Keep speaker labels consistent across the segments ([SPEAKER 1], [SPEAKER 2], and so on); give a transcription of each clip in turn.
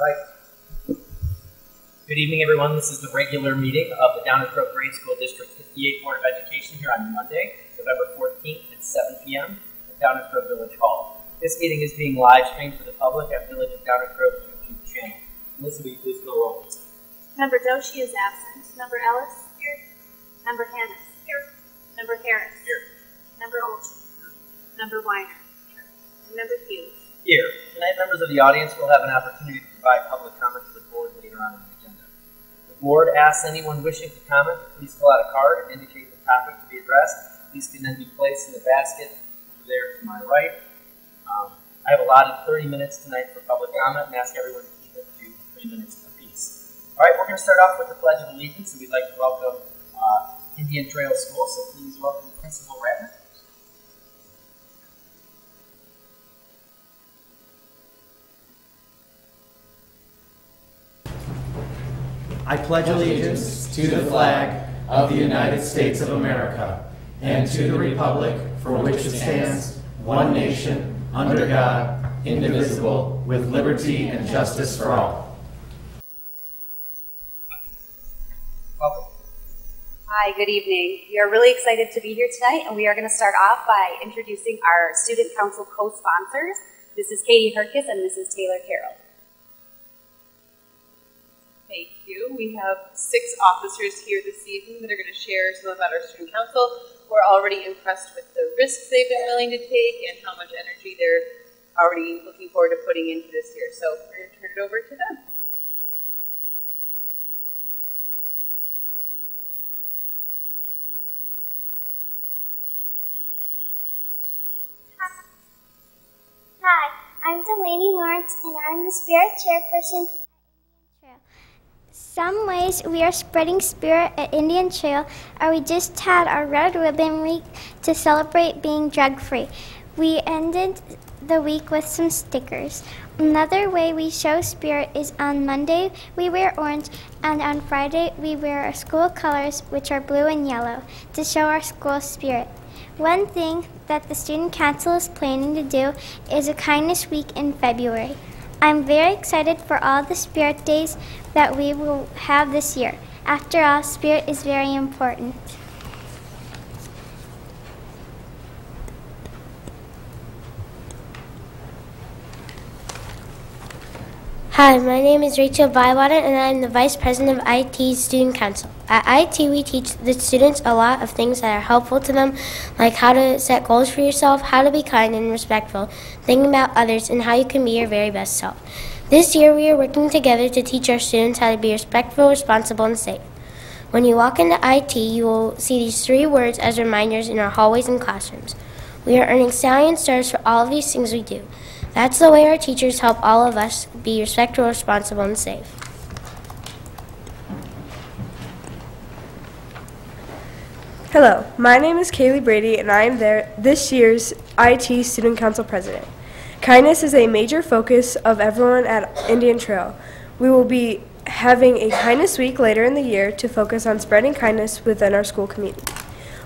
[SPEAKER 1] All right. Good evening, everyone. This is the regular meeting of the Downers Grove Grade School District 58 Board of Education here on Monday, November 14th at 7 p.m. at Downers Grove Village Hall. This meeting is being live streamed for the public at Village of Downers Grove YouTube channel. Melissa, will you please call roll?
[SPEAKER 2] Member Doshi is absent. Member Ellis? Here. Member Hannis? Here. Member Harris?
[SPEAKER 1] Here.
[SPEAKER 2] Member Olson? Here. Member Weiner? Here. And Member Hughes?
[SPEAKER 1] Here. Tonight, members of the audience will have an opportunity to provide public comment to the board later on in the agenda. The board asks anyone wishing to comment to please fill out a card and indicate the topic to be addressed. These can then be placed in the basket over there to my right. Um, I have allotted 30 minutes tonight for public comment and ask everyone to keep it to three minutes apiece. All right, we're going to start off with the Pledge of Allegiance, and we'd like to welcome uh, Indian Trail School, so please welcome Principal Ratner.
[SPEAKER 3] I pledge allegiance to the flag of the United States of America and to the republic for which it stands, one nation, under God, indivisible, with liberty and justice for all.
[SPEAKER 4] Hi, good evening. We are really excited to be here tonight, and we are going to start off by introducing our Student Council co-sponsors. This is Katie Herkis and this is Taylor Carroll.
[SPEAKER 5] Thank you. We have six officers here this evening that are going to share some about our student council. We're already impressed with the risks they've been willing to take and how much energy they're already looking forward to putting into this year. So we're going to turn it over to them.
[SPEAKER 6] Hi, I'm Delaney Lawrence, and I'm the Spirit Chairperson. Some ways we are spreading spirit at Indian Trail are we just had our Red Ribbon Week to celebrate being drug free. We ended the week with some stickers. Another way we show spirit is on Monday we wear orange, and on Friday we wear our school colors, which are blue and yellow, to show our school spirit. One thing that the Student Council is planning to do is a kindness week in February. I'm very excited for all the spirit days that we will have this year. After all, spirit is very important.
[SPEAKER 7] Hi, my name is Rachel Bywater, and I'm the Vice President of IT Student Council. At IT, we teach the students a lot of things that are helpful to them, like how to set goals for yourself, how to be kind and respectful, thinking about others, and how you can be your very best self. This year, we are working together to teach our students how to be respectful, responsible, and safe. When you walk into IT, you will see these three words as reminders in our hallways and classrooms. We are earning stallion stars for all of these things we do. That's the way our teachers help all of us be respectful, responsible, and safe.
[SPEAKER 8] Hello, my name is Kaylee Brady, and I am there this year's IT Student Council President. Kindness is a major focus of everyone at Indian Trail. We will be having a Kindness Week later in the year to focus on spreading kindness within our school community.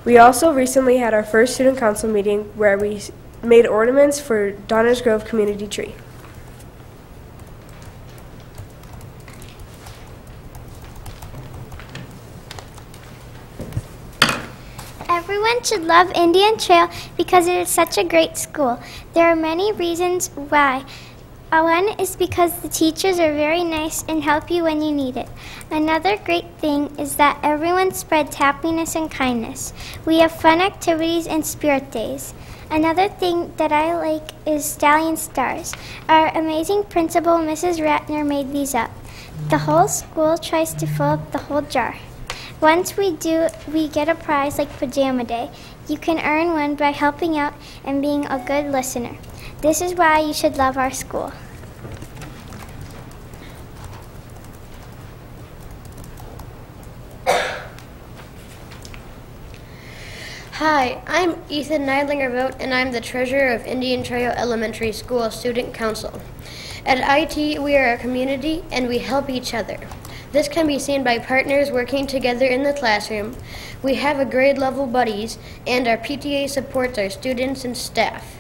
[SPEAKER 8] We also recently had our first Student Council meeting where we made ornaments for Downers Grove Community Tree.
[SPEAKER 6] Should love Indian Trail because it is such a great school. There are many reasons why. Uh, One is because the teachers are very nice and help you when you need it. Another great thing is that everyone spreads happiness and kindness. We have fun activities and spirit days. Another thing that I like is Stallion Stars. Our amazing principal, Mrs. Ratner, made these up. The whole school tries to fill up the whole jar. Once we do, we get a prize like Pajama Day. You can earn one by helping out and being a good listener. This is why you should love our school.
[SPEAKER 7] Hi, I'm Ethan Neidlinger Vogt, and I'm the treasurer of Indian Trail Elementary School Student Council. At IT, we are a community and we help each other. This can be seen by partners working together in the classroom. We have a grade level buddies, and our PTA supports our students and staff.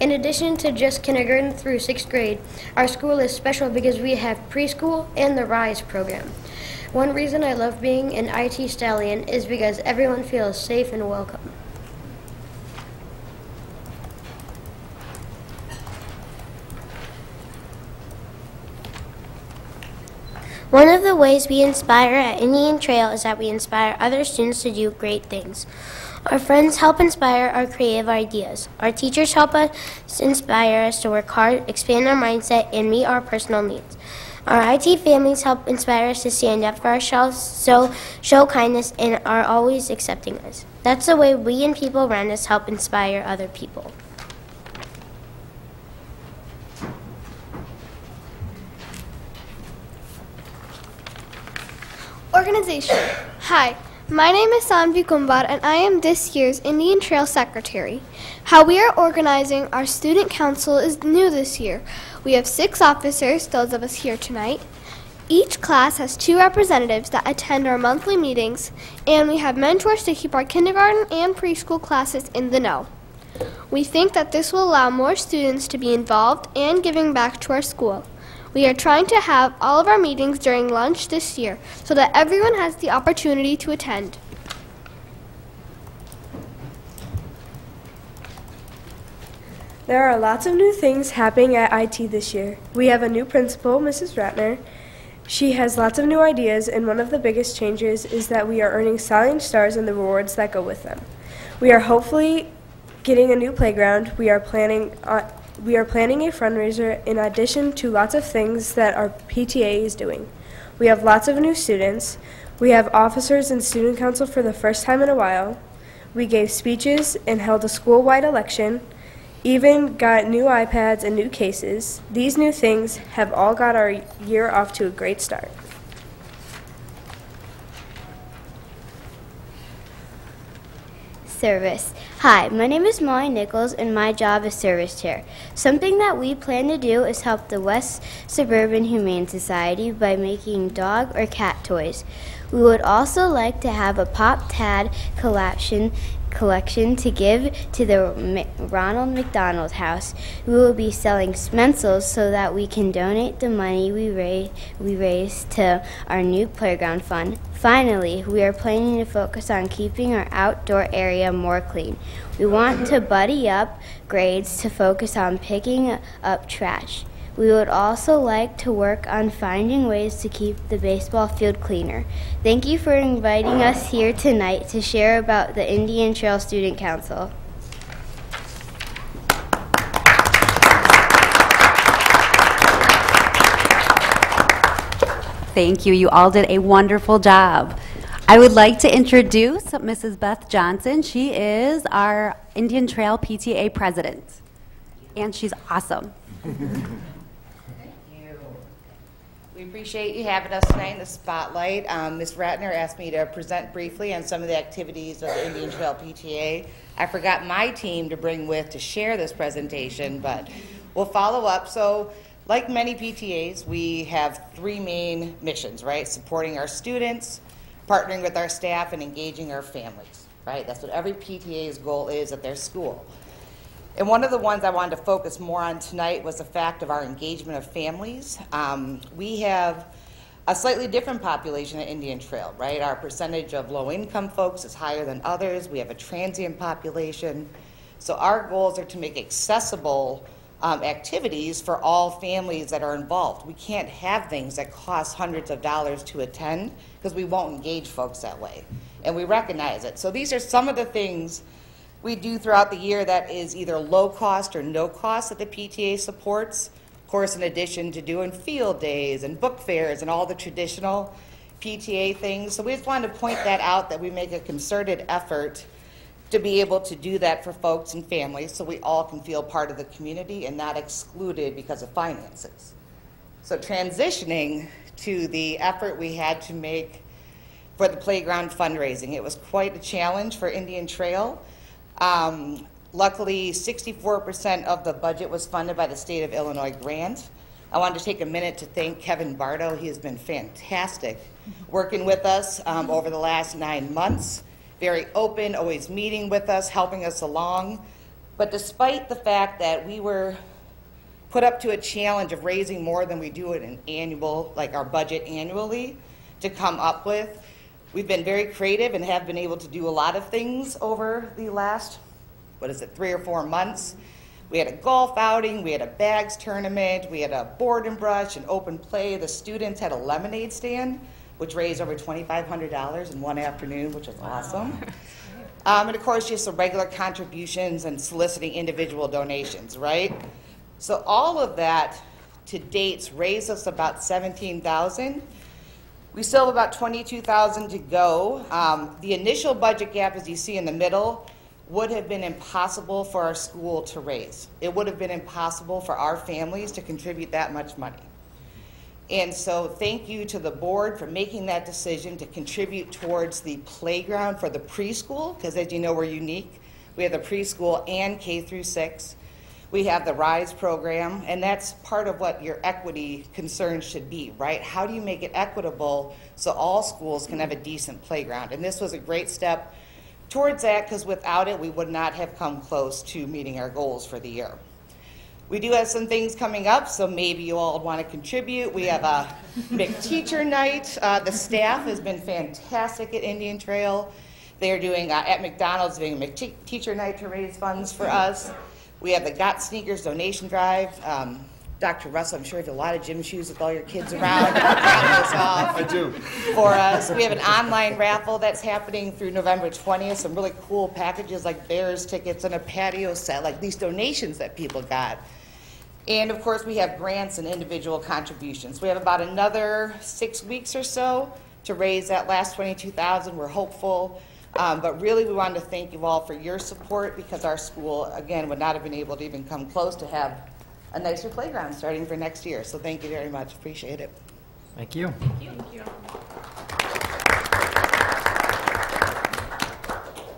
[SPEAKER 7] In addition to just kindergarten through sixth grade, our school is special because we have preschool and the RISE program. One reason I love being an IT stallion is because everyone feels safe and welcome. One of the ways we inspire at Indian Trail is that we inspire other students to do great things. Our friends help inspire our creative ideas. Our teachers help us inspire us to work hard, expand our mindset, and meet our personal needs. Our IT families help inspire us to stand up for ourselves, so show kindness, and are always accepting us. That's the way we and people around us help inspire other people.
[SPEAKER 9] Organization. Hi, my name is Sanvi Kumbar and I am this year's Indian Trail Secretary. How we are organizing our student council is new this year. We have six officers, those of us here tonight. Each class has two representatives that attend our monthly meetings, and we have mentors to keep our kindergarten and preschool classes in the know. We think that this will allow more students to be involved and giving back to our school. We are trying to have all of our meetings during lunch this year so that everyone has the opportunity to attend.
[SPEAKER 8] There are lots of new things happening at IT this year. We have a new principal, Mrs. Ratner. She has lots of new ideas, and one of the biggest changes is that we are earning Stallion Stars and the rewards that go with them. We are hopefully getting a new playground. We are planning on, we are planning a fundraiser in addition to lots of things that our PTA is doing. We have lots of new students. We have officers and student council for the first time in a while. We gave speeches and held a school-wide election. Even got new iPads and new cases. These new things have all got our year off to a great start.
[SPEAKER 10] Service. Hi, my name is Molly Nichols and my job is service chair. Something that we plan to do is help the West Suburban Humane Society by making dog or cat toys. We would also like to have a Pop Tab collection collection to give to the Ronald McDonald House. We will be selling Spencels so that we can donate the money we raise, we raise to our new playground fund. Finally, we are planning to focus on keeping our outdoor area more clean. We want to buddy up grades to focus on picking up trash. We would also like to work on finding ways to keep the baseball field cleaner. Thank you for inviting us here tonight to share about the Indian Trail Student Council.
[SPEAKER 11] Thank you. You all did a wonderful job. I would like to introduce Mrs. Beth Johnson. She is our Indian Trail PTA president, and she's awesome.
[SPEAKER 12] Appreciate you having us tonight in the spotlight. Um, Ms. Ratner asked me to present briefly on some of the activities of the Indian Trail PTA. I forgot my team to bring with to share this presentation, but we'll follow up. So, like many PTAs, we have three main missions, right? Supporting our students, partnering with our staff, and engaging our families, right? That's what every PTA's goal is at their school. And one of the ones I wanted to focus more on tonight was the fact of our engagement of families. Um, we have a slightly different population at Indian Trail, right? Our percentage of low income folks is higher than others. We have a transient population. So our goals are to make accessible um, activities for all families that are involved. We can't have things that cost hundreds of dollars to attend because we won't engage folks that way. And we recognize it. So these are some of the things we do throughout the year that is either low cost or no cost that the PTA supports. Of course, in addition to doing field days and book fairs and all the traditional PTA things. So we just wanted to point that out that we make a concerted effort to be able to do that for folks and families so we all can feel part of the community and not excluded because of finances. So transitioning to the effort we had to make for the playground fundraising, it was quite a challenge for Indian Trail. Um, luckily, 64% of the budget was funded by the state of Illinois grant. I wanted to take a minute to thank Kevin Bardo. He has been fantastic working with us um, over the last nine months. Very open, always meeting with us, helping us along. But despite the fact that we were put up to a challenge of raising more than we do in an annual, like our budget annually, to come up with, we've been very creative and have been able to do a lot of things over the last, what is it, three or four months. We had a golf outing, we had a bags tournament, we had a board and brush, an open play. The students had a lemonade stand, which raised over $2,500 in one afternoon, which was awesome. Um, and of course, just the regular contributions and soliciting individual donations, right? So all of that to dates raised us about 17,000. We still have about 22,000 to go. Um, the initial budget gap, as you see in the middle, would have been impossible for our school to raise. It would have been impossible for our families to contribute that much money. And so thank you to the board for making that decision to contribute towards the playground for the preschool, because as you know, we're unique. We have the preschool and K through six. We have the RISE program, and that's part of what your equity concerns should be, right? How do you make it equitable so all schools can have a decent playground? And this was a great step towards that, because without it, we would not have come close to meeting our goals for the year. We do have some things coming up, so maybe you all want to contribute. We have a big teacher night. Uh, the staff has been fantastic at Indian Trail. They're doing uh, at McDonald's doing a teacher night to raise funds for us. We have the Got Sneakers donation drive. Um, Dr. Russell, I'm sure you have a lot of gym shoes with all your kids around. I
[SPEAKER 13] do.
[SPEAKER 12] For us, we have an online raffle that's happening through November 20th. Some really cool packages like Bears tickets and a patio set, like these donations that people got. And of course, we have grants and individual contributions. We have about another six weeks or so to raise that last 22,000. We're hopeful. Um, but really, we wanted to thank you all for your support because our school, again, would not have been able to even come close to have a nicer playground starting for next year. So thank you very much. Appreciate it.
[SPEAKER 3] Thank you.
[SPEAKER 5] Thank you.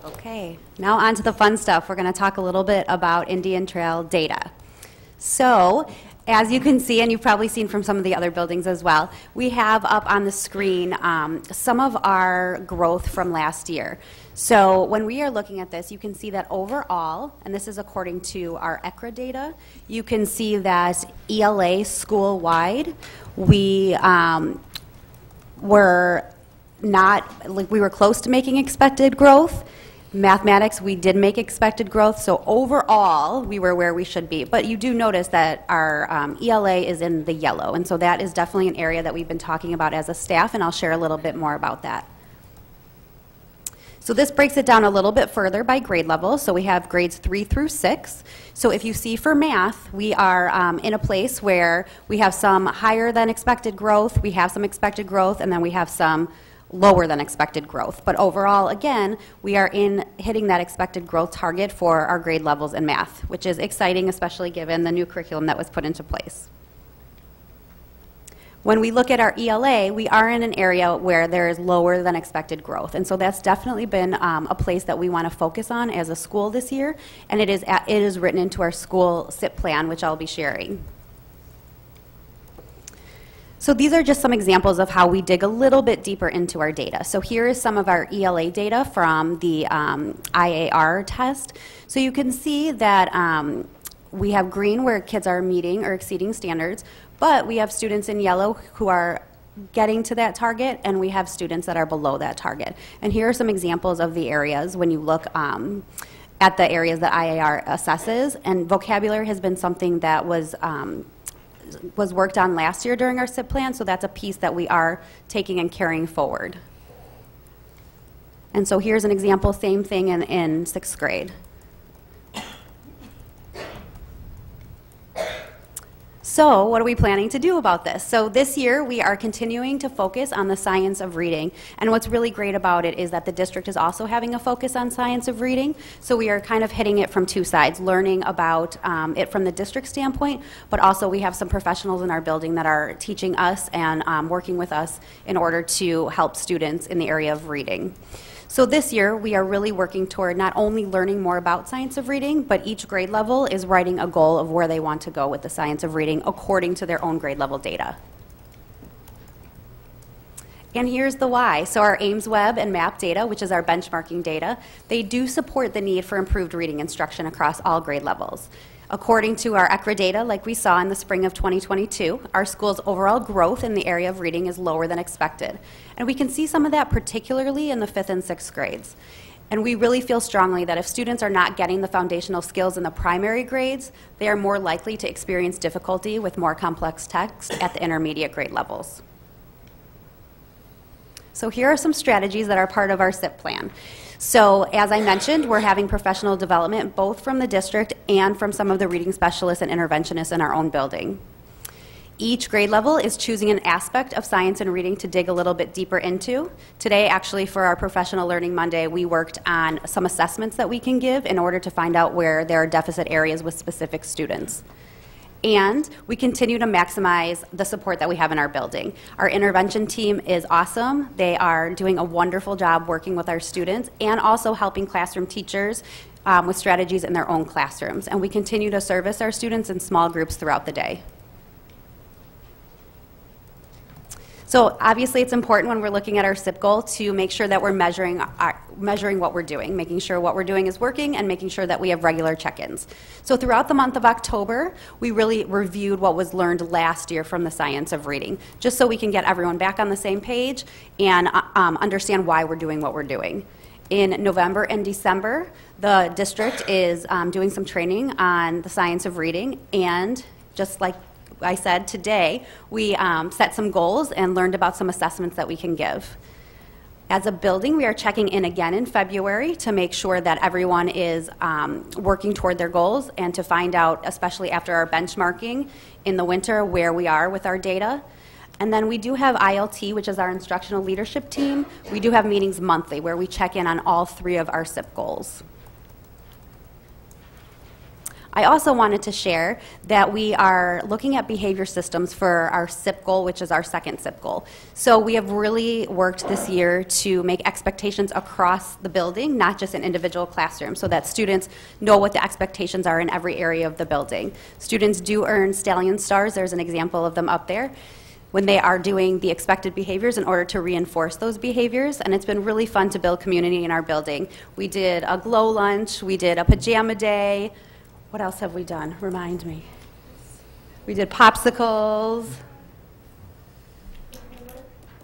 [SPEAKER 11] Okay, now on to the fun stuff. We're going to talk a little bit about Indian Trail data. So, as you can see, and you've probably seen from some of the other buildings as well, we have up on the screen um, some of our growth from last year. So when we are looking at this, you can see that overall, and this is according to our ECRA data, you can see that ELA school-wide, we um, were not, like we were close to making expected growth. Mathematics, we did make expected growth, so overall, we were where we should be. But you do notice that our um, ELA is in the yellow, and so that is definitely an area that we've been talking about as a staff, and I'll share a little bit more about that. So this breaks it down a little bit further by grade level. So we have grades three through six. So if you see for math, we are um, in a place where we have some higher than expected growth, we have some expected growth, and then we have some lower than expected growth. But overall, again, we are in hitting that expected growth target for our grade levels in math, which is exciting, especially given the new curriculum that was put into place. When we look at our ELA, we are in an area where there is lower than expected growth. And so that's definitely been um, a place that we want to focus on as a school this year. And it is, at, it is written into our school SIP plan, which I'll be sharing. So these are just some examples of how we dig a little bit deeper into our data. So here is some of our ELA data from the um, IAR test. So you can see that um, we have green where kids are meeting or exceeding standards, but we have students in yellow who are getting to that target, and we have students that are below that target. And here are some examples of the areas when you look um, at the areas that IAR assesses. And vocabulary has been something that was um, was worked on last year during our SIP plan, so that's a piece that we are taking and carrying forward. And so here's an example, same thing in, in sixth grade. So, what are we planning to do about this? So, this year we are continuing to focus on the science of reading. And what's really great about it is that the district is also having a focus on science of reading. So, we are kind of hitting it from two sides learning about um, it from the district standpoint, but also we have some professionals in our building that are teaching us and um, working with us in order to help students in the area of reading. So this year, we are really working toward not only learning more about science of reading, but each grade level is writing a goal of where they want to go with the science of reading according to their own grade level data. And here's the why. So our AIMSweb and MAP data, which is our benchmarking data, they do support the need for improved reading instruction across all grade levels. According to our ECRA data, like we saw in the spring of 2022, our school's overall growth in the area of reading is lower than expected. And we can see some of that particularly in the fifth and sixth grades. And we really feel strongly that if students are not getting the foundational skills in the primary grades, they are more likely to experience difficulty with more complex text at the intermediate grade levels. So here are some strategies that are part of our SIP plan. So as I mentioned, we're having professional development both from the district and from some of the reading specialists and interventionists in our own building. Each grade level is choosing an aspect of science and reading to dig a little bit deeper into. Today, actually, for our Professional Learning Monday, we worked on some assessments that we can give in order to find out where there are deficit areas with specific students. And we continue to maximize the support that we have in our building. Our intervention team is awesome. They are doing a wonderful job working with our students and also helping classroom teachers um, with strategies in their own classrooms. And we continue to service our students in small groups throughout the day. So obviously, it's important when we're looking at our SIP goal to make sure that we're measuring our, measuring what we're doing, making sure what we're doing is working, and making sure that we have regular check-ins. So throughout the month of October, we really reviewed what was learned last year from the science of reading, just so we can get everyone back on the same page and uh, um, understand why we're doing what we're doing. In November and December, the district is um, doing some training on the science of reading, and just like I said today, we um, set some goals and learned about some assessments that we can give. As a building, we are checking in again in February to make sure that everyone is um, working toward their goals and to find out, especially after our benchmarking in the winter, where we are with our data. And then we do have ILT, which is our instructional leadership team. We do have meetings monthly where we check in on all three of our SIP goals. I also wanted to share that we are looking at behavior systems for our SIP goal, which is our second SIP goal. So we have really worked this year to make expectations across the building, not just in individual classrooms, so that students know what the expectations are in every area of the building. Students do earn stallion stars. There's an example of them up there when they are doing the expected behaviors in order to reinforce those behaviors. And it's been really fun to build community in our building. We did a glow lunch, we did a pajama day, what else have we done? Remind me. We did popsicles.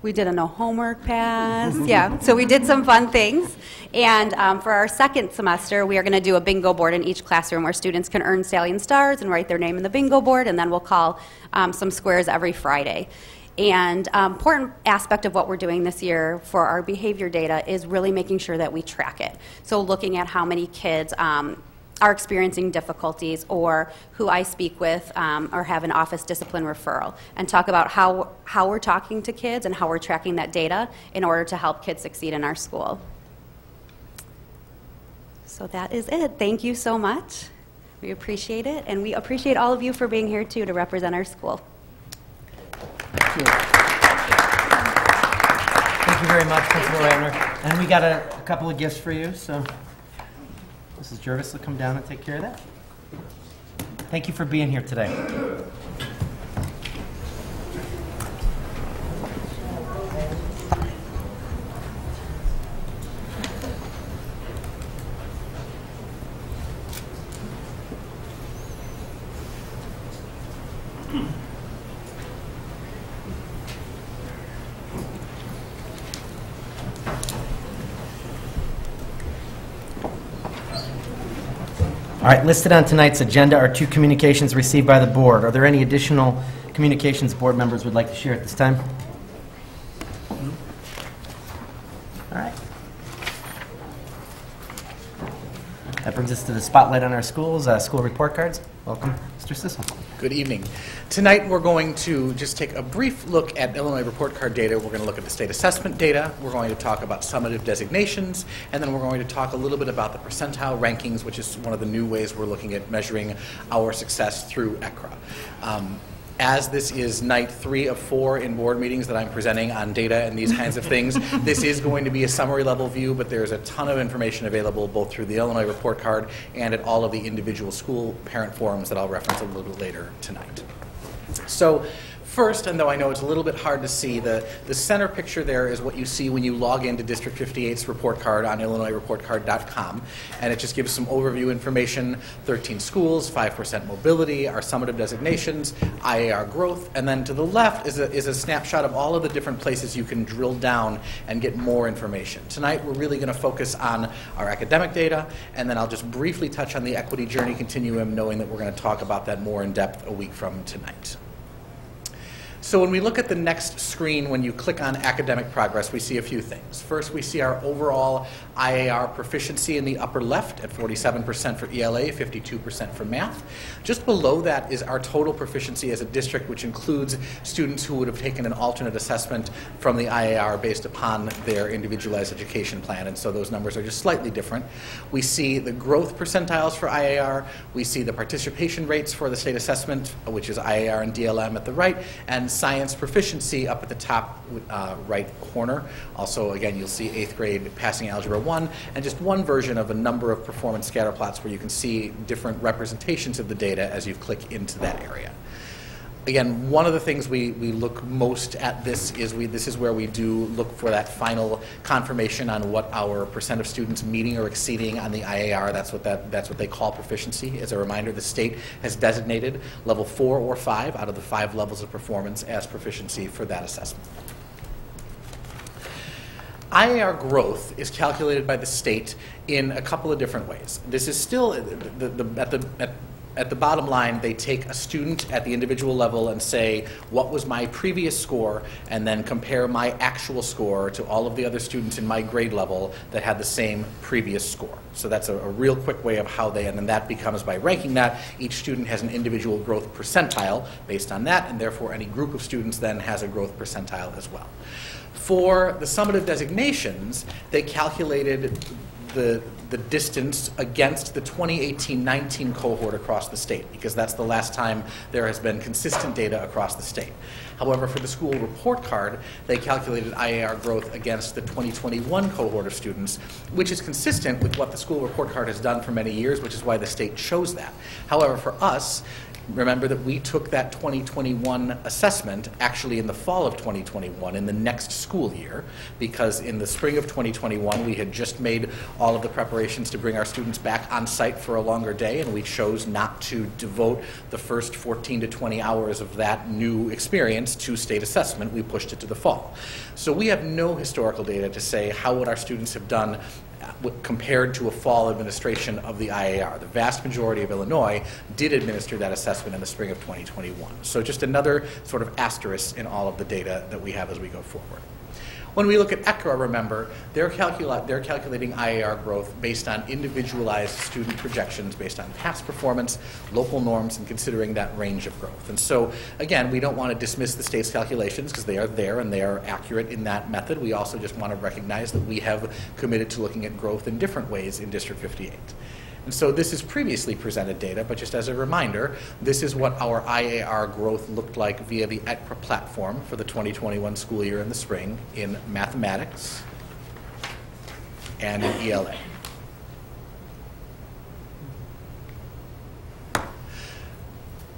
[SPEAKER 11] We did a no homework pass. yeah, so we did some fun things. And um, for our second semester, we are going to do a bingo board in each classroom where students can earn stallion stars and write their name in the bingo board, and then we'll call um, some squares every Friday. And um, important aspect of what we're doing this year for our behavior data is really making sure that we track it. So looking at how many kids um, are experiencing difficulties or who I speak with um, or have an office discipline referral and talk about how, how we're talking to kids and how we're tracking that data in order to help kids succeed in our school. So that is it. Thank you so much. We appreciate it, and we appreciate all of you for being here too to represent our school.
[SPEAKER 1] Thank you. Thank you very much, Principal Ratner. And we got a, a couple of gifts for you, so. Mrs. Jervis will come down and take care of that. Thank you for being here today. All right, listed on tonight's agenda are two communications received by the board. Are there any additional communications board members would like to share at this time? All right. That brings us to the spotlight on our schools, uh, school report cards. Welcome, Mr. Sissel.
[SPEAKER 13] Good evening. Tonight, we're going to just take a brief look at Illinois report card data. We're going to look at the state assessment data. We're going to talk about summative designations, and then we're going to talk a little bit about the percentile rankings, which is one of the new ways we're looking at measuring our success through ECRA. Um, as this is night three of four in board meetings that I'm presenting on data and these kinds of things, this is going to be a summary level view, but there's a ton of information available both through the Illinois report card and at all of the individual school parent forums that I'll reference a little bit later tonight. So First, and though I know it's a little bit hard to see, the, the center picture there is what you see when you log into District 58's report card on IllinoisReportCard.com. And it just gives some overview information 13 schools, 5% mobility, our summative designations, IAR growth. And then to the left is a, is a snapshot of all of the different places you can drill down and get more information. Tonight, we're really going to focus on our academic data, and then I'll just briefly touch on the equity journey continuum, knowing that we're going to talk about that more in depth a week from tonight. So when we look at the next screen, when you click on academic progress, we see a few things. First, we see our overall IAR proficiency in the upper left at 47% for ELA, 52% for math. Just below that is our total proficiency as a district, which includes students who would have taken an alternate assessment from the IAR based upon their individualized education plan. And so those numbers are just slightly different. We see the growth percentiles for IAR. We see the participation rates for the state assessment, which is IAR and DLM at the right, and science proficiency up at the top uh, right corner. Also, again, you'll see eighth grade passing algebra 1, and just one version of a number of performance scatter plots where you can see different representations of the data as you click into that area again, one of the things we, we look most at this is we this is where we do look for that final confirmation on what our percent of students meeting or exceeding on the IAR. That's what that that's what they call proficiency. As a reminder, the state has designated level four or five out of the five levels of performance as proficiency for that assessment. IAR growth is calculated by the state in a couple of different ways. This is still the, the, the, at the at at the bottom line, they take a student at the individual level and say, what was my previous score, and then compare my actual score to all of the other students in my grade level that had the same previous score. So that's a, a real quick way of how they, and then that becomes by ranking that, each student has an individual growth percentile based on that, and therefore any group of students then has a growth percentile as well. For the summative designations, they calculated the, the distance against the 2018-19 cohort across the state, because that's the last time there has been consistent data across the state. However, for the school report card, they calculated IAR growth against the 2021 cohort of students, which is consistent with what the school report card has done for many years, which is why the state chose that. However, for us, Remember that we took that 2021 assessment actually in the fall of 2021, in the next school year, because in the spring of 2021 we had just made all of the preparations to bring our students back on site for a longer day, and we chose not to devote the first 14 to 20 hours of that new experience to state assessment. We pushed it to the fall. So we have no historical data to say how would our students have done compared to a fall administration of the IAR. The vast majority of Illinois did administer that assessment in the spring of 2021. So just another sort of asterisk in all of the data that we have as we go forward. When we look at ECRA, remember, they're, calcula- they're calculating IAR growth based on individualized student projections based on past performance, local norms, and considering that range of growth. And so, again, we don't want to dismiss the state's calculations because they are there and they are accurate in that method. We also just want to recognize that we have committed to looking at growth in different ways in District 58. And so this is previously presented data, but just as a reminder, this is what our IAR growth looked like via the ECRA platform for the 2021 school year in the spring in mathematics and in ELA.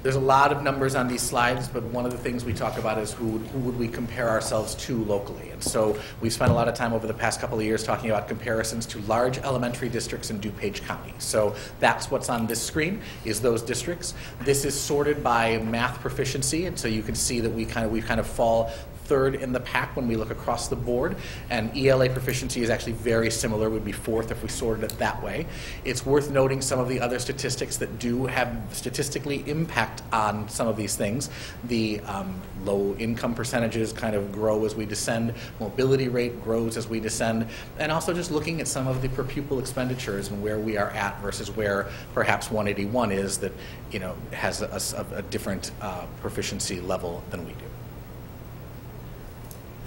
[SPEAKER 13] There's a lot of numbers on these slides, but one of the things we talk about is who, who would we compare ourselves to locally. And so we've spent a lot of time over the past couple of years talking about comparisons to large elementary districts in DuPage County. So that's what's on this screen is those districts. This is sorted by math proficiency, and so you can see that we kind of we kind of fall third in the pack when we look across the board. And ELA proficiency is actually very similar, would be fourth if we sorted it that way. It's worth noting some of the other statistics that do have statistically impact on some of these things. The um, low income percentages kind of grow as we descend, mobility rate grows as we descend, and also just looking at some of the per pupil expenditures and where we are at versus where perhaps 181 is that you know has a, a, a different uh, proficiency level than we do.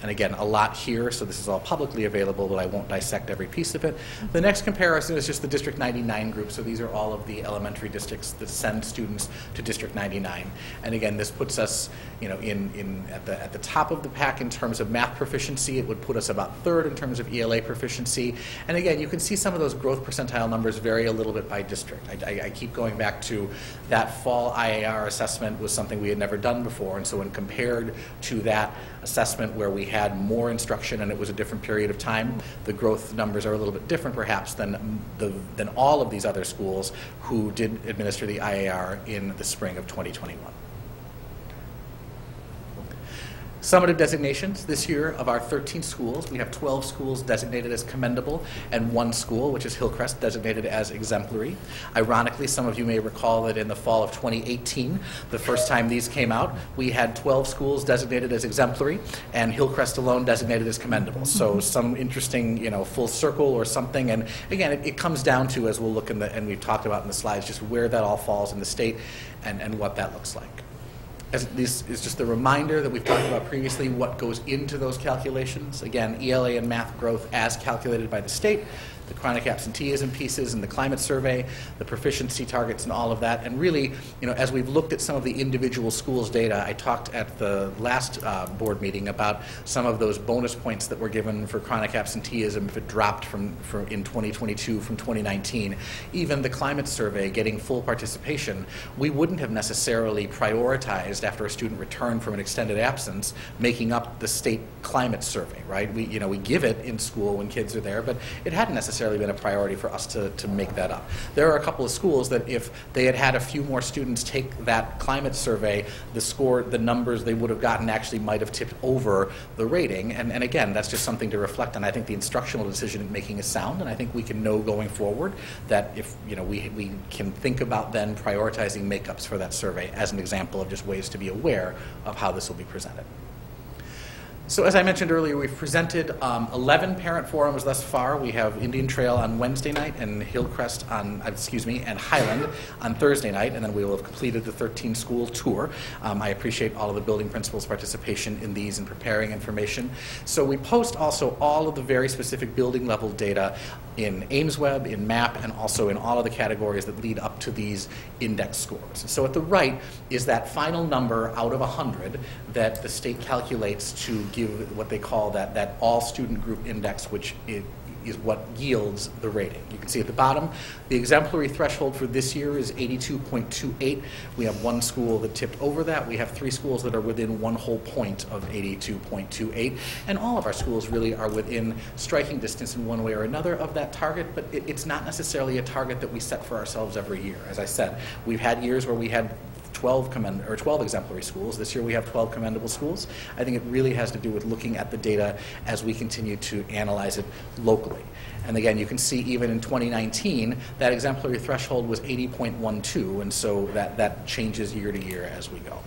[SPEAKER 13] And again, a lot here, so this is all publicly available, but I won't dissect every piece of it. The next comparison is just the District 99 group, so these are all of the elementary districts that send students to District 99. And again, this puts us, you know, in, in at the at the top of the pack in terms of math proficiency. It would put us about third in terms of ELA proficiency. And again, you can see some of those growth percentile numbers vary a little bit by district. I, I, I keep going back to that fall IAR assessment was something we had never done before, and so when compared to that assessment where we had more instruction and it was a different period of time, the growth numbers are a little bit different perhaps than, the, than all of these other schools who did administer the IAR in the spring of 2021. Summative designations this year of our 13 schools, we have 12 schools designated as commendable and one school, which is Hillcrest, designated as exemplary. Ironically, some of you may recall that in the fall of 2018, the first time these came out, we had 12 schools designated as exemplary and Hillcrest alone designated as commendable. So mm-hmm. some interesting, you know, full circle or something. And again, it, it comes down to, as we'll look in the, and we've talked about in the slides, just where that all falls in the state and, and what that looks like as this is just a reminder that we've talked about previously what goes into those calculations. Again, ELA and math growth as calculated by the state, the chronic absenteeism pieces and the climate survey, the proficiency targets and all of that. And really, you know, as we've looked at some of the individual schools' data, I talked at the last uh, board meeting about some of those bonus points that were given for chronic absenteeism if it dropped from, from in 2022 from 2019. Even the climate survey getting full participation, we wouldn't have necessarily prioritized after a student returned from an extended absence, making up the state climate survey, right? We, you know, we give it in school when kids are there, but it hadn't necessarily been a priority for us to, to make that up. There are a couple of schools that if they had had a few more students take that climate survey, the score, the numbers they would have gotten actually might have tipped over the rating. And, and again, that's just something to reflect on. I think the instructional decision making is sound, and I think we can know going forward that if you know we, we can think about then prioritizing makeups for that survey as an example of just ways to be aware of how this will be presented. So as I mentioned earlier, we've presented um, 11 parent forums thus far. We have Indian Trail on Wednesday night and Hillcrest on, uh, excuse me, and Highland on Thursday night, and then we will have completed the 13 school tour. Um, I appreciate all of the building principals' participation in these and preparing information. So we post also all of the very specific building level data in AIMSweb, in MAP, and also in all of the categories that lead up to these index scores. So at the right is that final number out of 100 that the state calculates to give what they call that, that all student group index, which it is what yields the rating. You can see at the bottom, the exemplary threshold for this year is 82.28. We have one school that tipped over that. We have three schools that are within one whole point of 82.28. And all of our schools really are within striking distance in one way or another of that target, but it, it's not necessarily a target that we set for ourselves every year. As I said, we've had years where we had 12 commend or 12 exemplary schools. This year we have 12 commendable schools. I think it really has to do with looking at the data as we continue to analyze it locally. And again, you can see even in 2019, that exemplary threshold was 80.12, and so that, that changes year to year as we go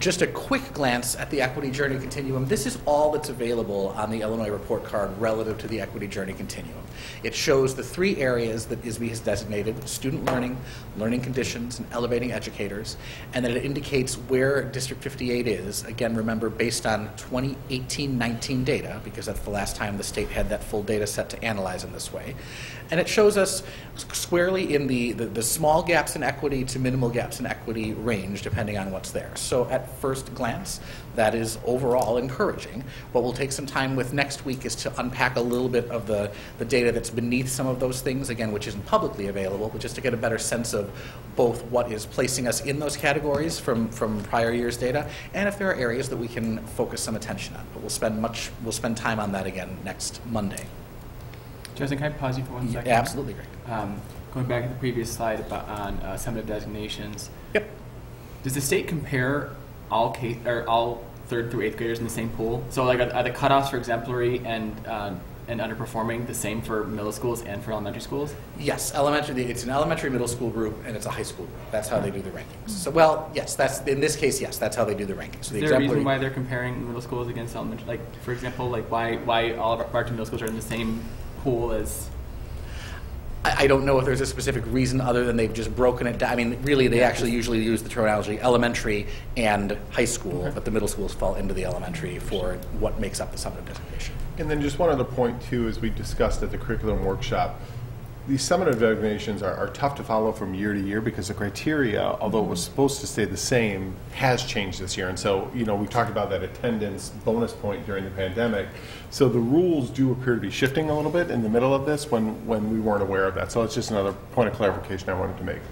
[SPEAKER 13] just a quick glance at the equity journey continuum. This is all that's available on the Illinois report card relative to the equity journey continuum. It shows the three areas that ISBE has designated, student learning, learning conditions, and elevating educators, and then it indicates where District 58 is, again, remember, based on 2018-19 data, because that's the last time the state had that full data set to analyze in this way. And it shows us squarely in the, the, the small gaps in equity to minimal gaps in equity range, depending on what's there. So at first glance, that is overall encouraging. What we'll take some time with next week is to unpack a little bit of the, the data that's beneath some of those things, again, which isn't publicly available, but just to get a better sense of both what is placing us in those categories from, from prior year's data, and if there are areas that we can focus some attention on. But we'll spend much, we'll spend time on that again next Monday.
[SPEAKER 14] Justin, can I pause you for one second?
[SPEAKER 13] Yeah, absolutely, great.
[SPEAKER 14] Um, going back to the previous slide about, on uh, summative designations.
[SPEAKER 13] Yep.
[SPEAKER 14] Does the state compare all case, or all third through eighth graders in the same pool? So, like, are, are the cutoffs for exemplary and uh, and underperforming the same for middle schools and for elementary schools?
[SPEAKER 13] Yes, elementary. It's an elementary middle school group and it's a high school group. That's how they do the rankings. So, well, yes, that's in this case, yes, that's how they do the rankings. So the
[SPEAKER 14] Is there a reason why they're comparing middle schools against elementary? Like, for example, like why why all of our two middle schools are in the same pool as
[SPEAKER 13] I, I don't know if there's a specific reason other than they've just broken it down. I mean, really, they actually usually use the terminology elementary and high school, but the middle schools fall into the elementary for what makes up the summative designation.
[SPEAKER 15] And then just one other point too, as we discussed at the curriculum workshop, these summative designations are, are tough to follow from year to year because the criteria, although it was supposed to stay the same, has changed this year. And so, you know, we talked about that attendance bonus point during the pandemic. So the rules do appear to be shifting a little bit in the middle of this when, when we weren't aware of that. So it's just another point of clarification I wanted to make.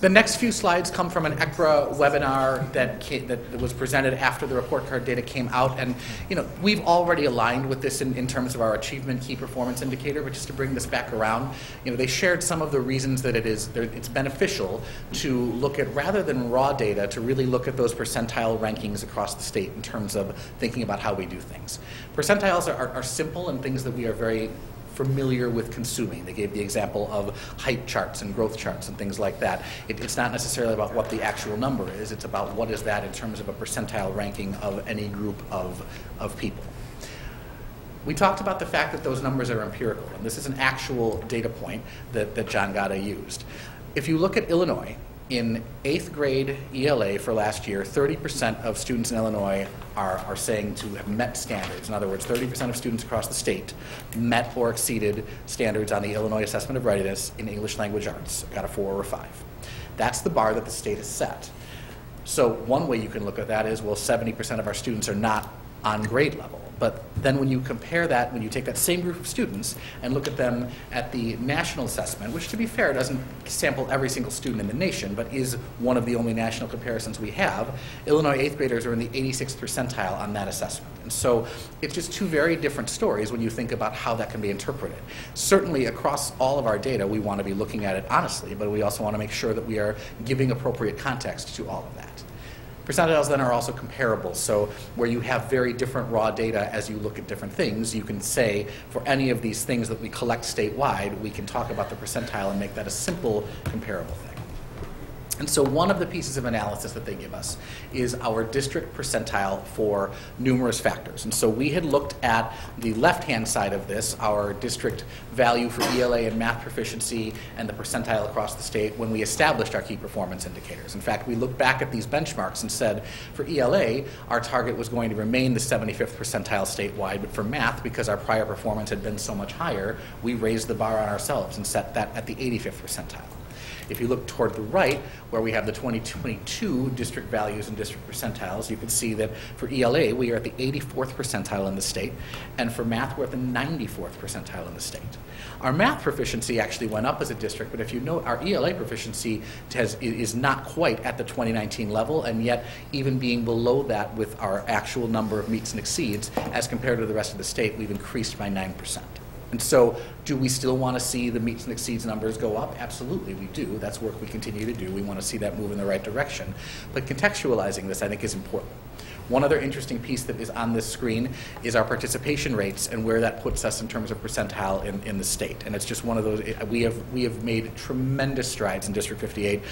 [SPEAKER 13] The next few slides come from an ECRA webinar that, came, that was presented after the report card data came out. And, you know, we've already aligned with this in, in terms of our achievement key performance indicator, but just to bring this back around, you know, they shared some of the reasons that it is, it's beneficial to look at, rather than raw data, to really look at those percentile rankings across the state in terms of thinking about how we do things. Percentiles are, are, are simple and things that we are very familiar with consuming. They gave the example of height charts and growth charts and things like that. It, it's not necessarily about what the actual number is, it's about what is that in terms of a percentile ranking of any group of, of people. We talked about the fact that those numbers are empirical, and this is an actual data point that, that John Gatta used. If you look at Illinois, in eighth grade ELA for last year, 30% of students in Illinois are, are saying to have met standards. In other words, 30% of students across the state met or exceeded standards on the Illinois Assessment of Readiness in English Language Arts, got a four or a five. That's the bar that the state has set. So one way you can look at that is, well, 70% of our students are not on grade level. But then when you compare that, when you take that same group of students and look at them at the national assessment, which to be fair doesn't sample every single student in the nation, but is one of the only national comparisons we have, Illinois eighth graders are in the 86th percentile on that assessment. And so it's just two very different stories when you think about how that can be interpreted. Certainly across all of our data, we want to be looking at it honestly, but we also want to make sure that we are giving appropriate context to all of that. Percentiles then are also comparable. So where you have very different raw data as you look at different things, you can say for any of these things that we collect statewide, we can talk about the percentile and make that a simple comparable thing. And so one of the pieces of analysis that they give us is our district percentile for numerous factors. And so we had looked at the left-hand side of this, our district value for ELA and math proficiency and the percentile across the state when we established our key performance indicators. In fact, we looked back at these benchmarks and said for ELA, our target was going to remain the 75th percentile statewide, but for math, because our prior performance had been so much higher, we raised the bar on ourselves and set that at the 85th percentile. If you look toward the right, where we have the 2022 district values and district percentiles, you can see that for ELA, we are at the 84th percentile in the state, and for math, we're at the 94th percentile in the state. Our math proficiency actually went up as a district, but if you note, our ELA proficiency has, is not quite at the 2019 level, and yet even being below that with our actual number of meets and exceeds, as compared to the rest of the state, we've increased by 9%. And so, do we still want to see the meets and exceeds numbers go up? Absolutely, we do. That's work we continue to do. We want to see that move in the right direction. But contextualizing this, I think, is important. One other interesting piece that is on this screen is our participation rates and where that puts us in terms of percentile in, in the state. And it's just one of those, we have, we have made tremendous strides in District 58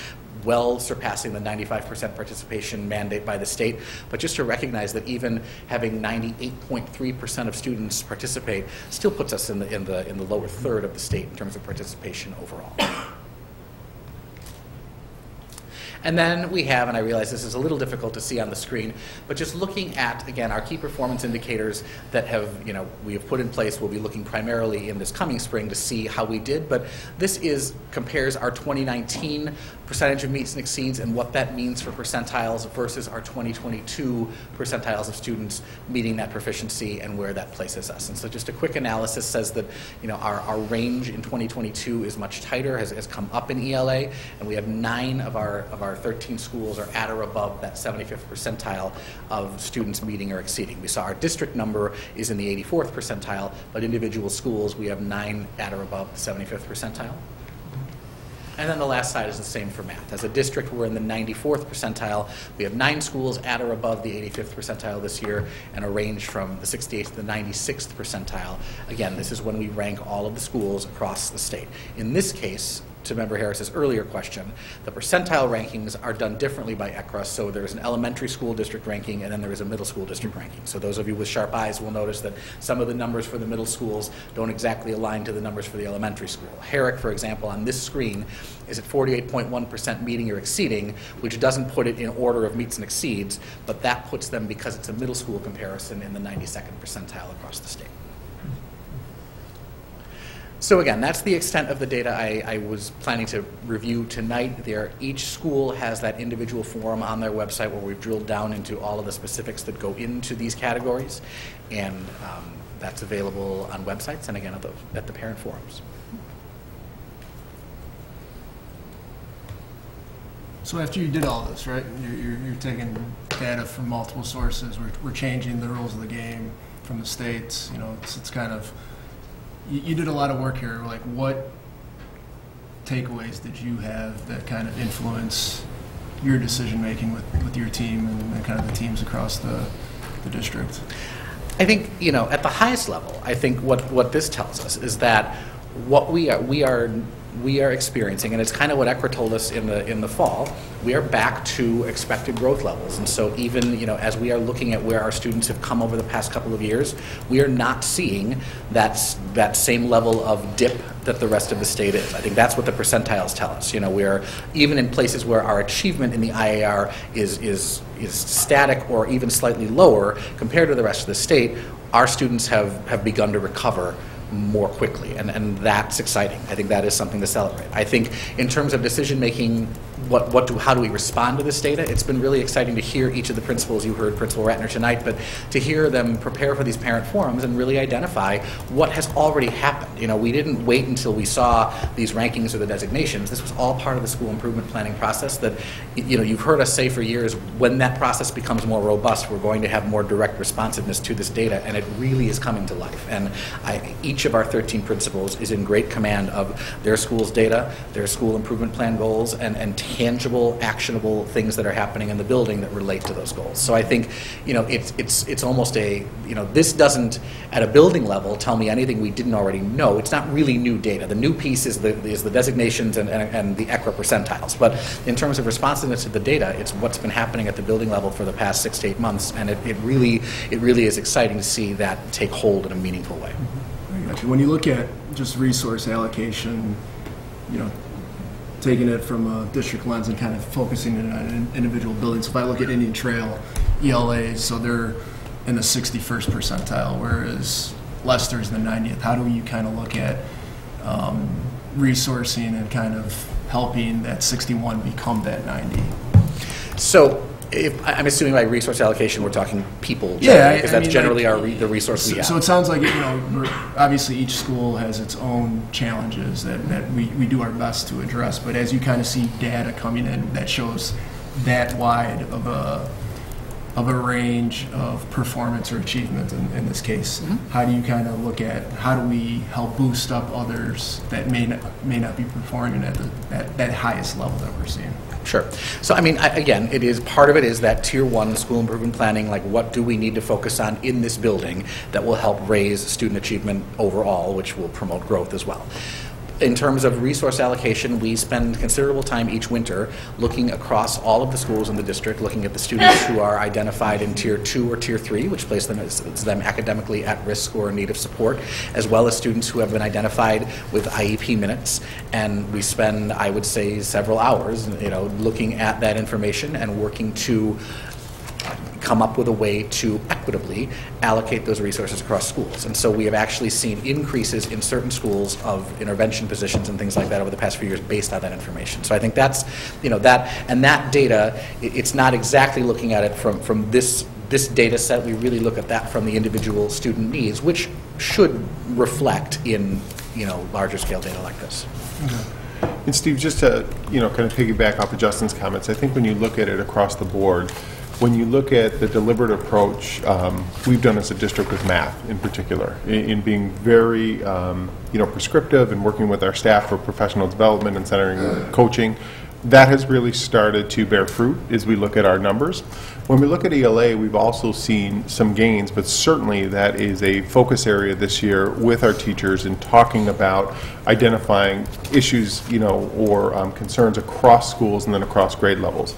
[SPEAKER 13] well surpassing the 95% participation mandate by the state. But just to recognize that even having 98.3% of students participate still puts us in the, in, the, in the lower third of the state in terms of participation overall. And then we have, and I realize this is a little difficult to see on the screen, but just looking at, again, our key performance indicators that have, you know, we have put in place, we'll be looking primarily in this coming spring to see how we did, but this is, compares our 2019 percentage of meets and exceeds and what that means for percentiles versus our 2022 percentiles of students meeting that proficiency and where that places us. And so just a quick analysis says that you know our, our range in 2022 is much tighter, has, has come up in ELA, and we have nine of our of our 13 schools are at or above that 75th percentile of students meeting or exceeding. We saw our district number is in the 84th percentile, but individual schools we have nine at or above the 75th percentile. And then the last side is the same for math. As a district, we're in the 94th percentile. We have nine schools at or above the 85th percentile this year, and a range from the 68th to the 96th percentile. Again, this is when we rank all of the schools across the state. In this case, to Member Harris's earlier question, the percentile rankings are done differently by ECRA. So there's an elementary school district ranking and then there is a middle school district ranking. So those of you with sharp eyes will notice that some of the numbers for the middle schools don't exactly align to the numbers for the elementary school. Herrick, for example, on this screen is at 48.1% meeting or exceeding, which doesn't put it in order of meets and exceeds, but that puts them, because it's a middle school comparison, in the 92nd percentile across the state. So again, that's the extent of the data I, I, was planning to review tonight. There, each school has that individual form on their website where we've drilled down into all of the specifics that go into these categories, and um, that's available on websites and again at the, at the parent forums.
[SPEAKER 16] So after you did all this, right, you're, you're, taking data from multiple sources. We're, we're changing the rules of the game from the states. You know, it's, it's kind of you, you did a lot of work here. Like, what takeaways did you have that kind of influence your decision making with, with your team and, and kind of the teams across the, the district?
[SPEAKER 13] I think you know at the highest level. I think what what this tells us is that what we are we are we are experiencing, and it's kind of what ECRA told us in the in the fall. We are back to expected growth levels, and so even you know as we are looking at where our students have come over the past couple of years, we are not seeing that that same level of dip that the rest of the state is. I think that's what the percentiles tell us. You know, we are even in places where our achievement in the IAR is is is static or even slightly lower compared to the rest of the state. Our students have have begun to recover more quickly, and, and that's exciting. I think that is something to celebrate. I think in terms of decision making, what, what do, how do we respond to this data? It's been really exciting to hear each of the principals. You heard Principal Ratner tonight, but to hear them prepare for these parent forums and really identify what has already happened. You know, we didn't wait until we saw these rankings or the designations. This was all part of the school improvement planning process that, you know, you've heard us say for years, when that process becomes more robust, we're going to have more direct responsiveness to this data, and it really is coming to life. And I, each of our 13 principals is in great command of their school's data, their school improvement plan goals, and, and tangible, actionable things that are happening in the building that relate to those goals. So I think, you know, it's, it's, it's almost a, you know, this doesn't, at a building level, tell me anything we didn't already know. It's not really new data. The new piece is the, is the designations and, and, and the ECRA percentiles. But in terms of responsiveness to the data, it's what's been happening at the building level for the past six to eight months, and it, it really, it really is exciting to see that take hold in a meaningful way.
[SPEAKER 16] When you look at just resource allocation, you know, taking it from a district lens and kind of focusing it on individual buildings. If I look at Indian Trail, ELA, so they're in the 61st percentile, whereas Lester's the 90th. How do you kind of look at um, resourcing and kind of helping that 61 become that 90?
[SPEAKER 13] So if, I'm assuming by resource allocation, we're talking people,
[SPEAKER 16] yeah,
[SPEAKER 13] because that's mean, generally like, our re, the resource
[SPEAKER 16] so,
[SPEAKER 13] we have.
[SPEAKER 16] So it sounds like you know, obviously each school has its own challenges that, that we, we do our best to address. But as you kind of see data coming in that shows that wide of a of a range of performance or achievement in, in this case, mm-hmm. how do you kind of look at how do we help boost up others that may not, may not be performing at the, at that highest level that we're seeing?
[SPEAKER 13] Sure. So, I mean, I, again, it is part of it is that tier one school improvement planning. Like, what do we need to focus on in this building that will help raise student achievement overall, which will promote growth as well in terms of resource allocation, we spend considerable time each winter looking across all of the schools in the district, looking at the students who are identified in tier two or tier three, which place them as, them academically at risk or in need of support, as well as students who have been identified with IEP minutes. And we spend, I would say, several hours, you know, looking at that information and working to come up with a way to equitably allocate those resources across schools. And so we have actually seen increases in certain schools of intervention positions and things like that over the past few years based on that information. So I think that's, you know, that, and that data, it's not exactly looking at it from, from this this data set, we really look at that from the individual student needs, which should reflect in you know larger scale data like this.
[SPEAKER 15] Okay. And Steve, just to you know kind of piggyback off of Justin's comments, I think when you look at it across the board, when you look at the deliberate approach um, we've done as a district with math in particular, in, in being very um, you know prescriptive and working with our staff for professional development and centering coaching, that has really started to bear fruit as we look at our numbers. When we look at ELA, we've also seen some gains, but certainly that is a focus area this year with our teachers in talking about identifying issues, you know, or um, concerns across schools and then across grade levels.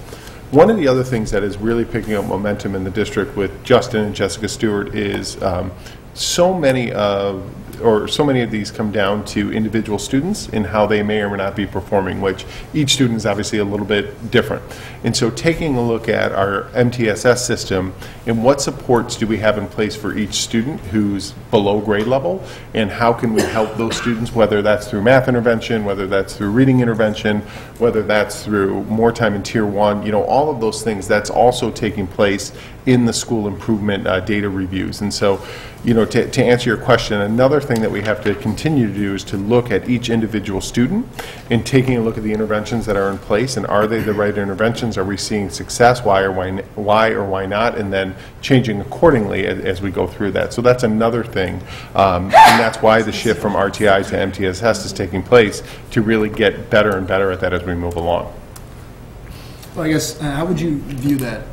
[SPEAKER 15] One of the other things that is really picking up momentum in the district with Justin and Jessica Stewart is um, so many of or so many of these come down to individual students and how they may or may not be performing, which each student is obviously a little bit different. And so taking a look at our MTSS system and what supports do we have in place for each student who's below grade level and how can we help those students, whether that's through math intervention, whether that's through reading intervention, whether that's through more time in tier one, you know, all of those things, that's also taking place in the school improvement uh, data reviews. And so, you know, to, to answer your question, another thing that we have to continue to do is to look at each individual student and taking a look at the interventions that are in place and are they the right interventions? Are we seeing success? Why or why, why or why not? And then changing accordingly as, as we go through that. So that's another thing. Um, and that's why the shift from RTI to MTSS is taking place to really get better and better at that as we move along.
[SPEAKER 16] Well, I guess, uh, how would you view that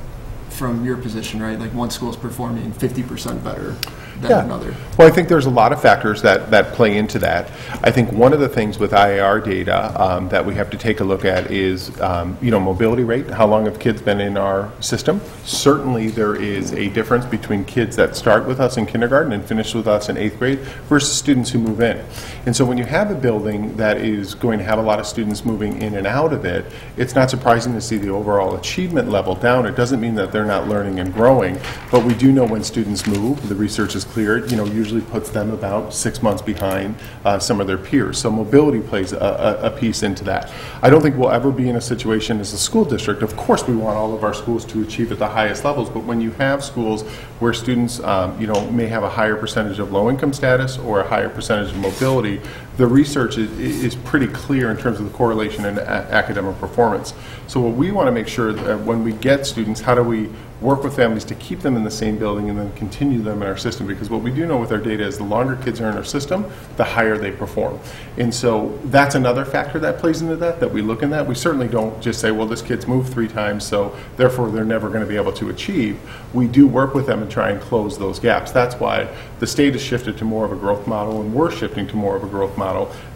[SPEAKER 16] from your position, right? Like one school is performing 50% better than
[SPEAKER 15] Yeah.
[SPEAKER 16] another.
[SPEAKER 15] Well, I think there's a lot of factors that, that play into that. I think one of the things with IAR data um, that we have to take a look at is, um, you know, mobility rate. How long have kids been in our system? Certainly, there is a difference between kids that start with us in kindergarten and finish with us in eighth grade versus students who move in. And so when you have a building that is going to have a lot of students moving in and out of it, it's not surprising to see the overall achievement level down. It doesn't mean that they're not learning and growing, but we do know when students move, the research is clear, you know, usually puts them about six months behind uh, some of their peers. So mobility plays a, a, a piece into that. I don't think we'll ever be in a situation as a school district. Of course, we want all of our schools to achieve at the highest levels, but when you have schools where students, um, you know, may have a higher percentage of low income status or a higher percentage of mobility, the research is, is pretty clear in terms of the correlation in academic performance. So what we want to make sure that when we get students, how do we work with families to keep them in the same building and then continue them in our system? Because what we do know with our data is the longer kids are in our system, the higher they perform. And so that's another factor that plays into that, that we look in that. We certainly don't just say, well, this kid's moved three times, so therefore they're never going to be able to achieve. We do work with them and try and close those gaps. That's why the state has shifted to more of a growth model and we're shifting to more of a growth model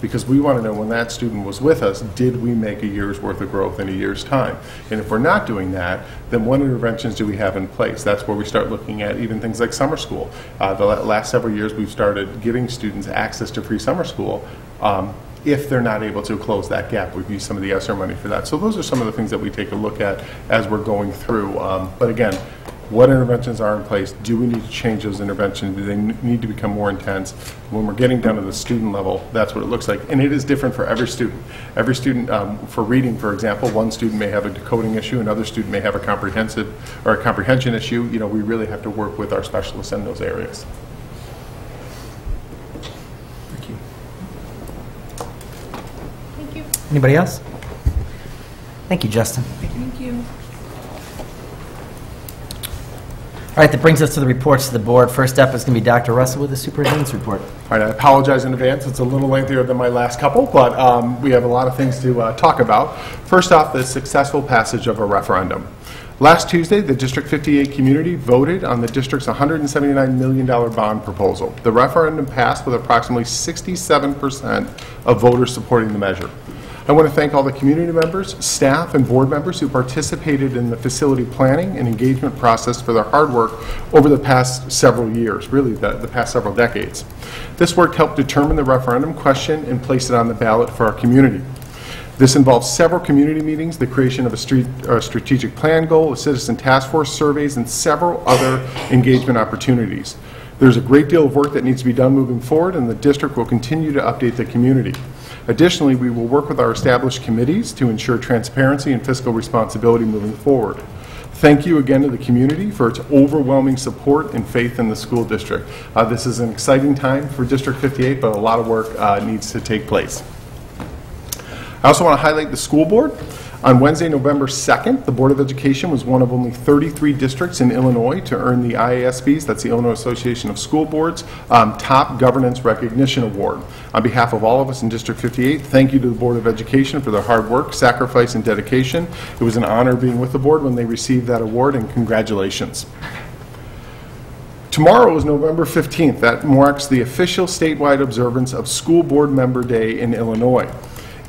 [SPEAKER 15] because we want to know when that student was with us, did we make a year's worth of growth in a year's time? And if we're not doing that, then what interventions do we have in place? That's where we start looking at even things like summer school. Uh, the last several years, we've started giving students access to free summer school. Um, if they're not able to close that gap, we've used some of the ESSER money for that. So those are some of the things that we take a look at as we're going through. Um, but again, what interventions are in place? Do we need to change those interventions? Do they n- need to become more intense? When we're getting down to the student level, that's what it looks like. And it is different for every student. Every student, um, for reading, for example, one student may have a decoding issue, another student may have a comprehensive or a comprehension issue. You know, we really have to work with our specialists in those areas.
[SPEAKER 16] Thank you. Thank you.
[SPEAKER 17] Anybody else? Thank you, Justin.
[SPEAKER 16] Thank you.
[SPEAKER 17] All right, that brings us to the reports to the board. First up is going to be Dr. Russell with the superintendent's report.
[SPEAKER 15] All right, I apologize in advance. It's a little lengthier than my last couple, but um, we have a lot of things to uh, talk about. First off, the successful passage of a referendum. Last Tuesday, the District 58 community voted on the district's $179 million bond proposal. The referendum passed with approximately 67% of voters supporting the measure. I want to thank all the community members, staff, and board members who participated in the facility planning and engagement process for their hard work over the past several years, really the, the past several decades. This work helped determine the referendum question and place it on the ballot for our community. This involves several community meetings, the creation of a street, uh, strategic plan goal, a citizen task force surveys, and several other engagement opportunities. There's a great deal of work that needs to be done moving forward, and the district will continue to update the community. Additionally, we will work with our established committees to ensure transparency and fiscal responsibility moving forward. Thank you again to the community for its overwhelming support and faith in the school district. Uh, this is an exciting time for District 58, but a lot of work uh, needs to take place. I also want to highlight the school board. On Wednesday, November 2nd, the Board of Education was one of only 33 districts in Illinois to earn the IASB's, that's the Illinois Association of School Boards, um, Top Governance Recognition Award. On behalf of all of us in District 58, thank you to the Board of Education for their hard work, sacrifice, and dedication. It was an honor being with the board when they received that award, and congratulations. Tomorrow is November 15th. That marks the official statewide observance of School Board Member Day in Illinois.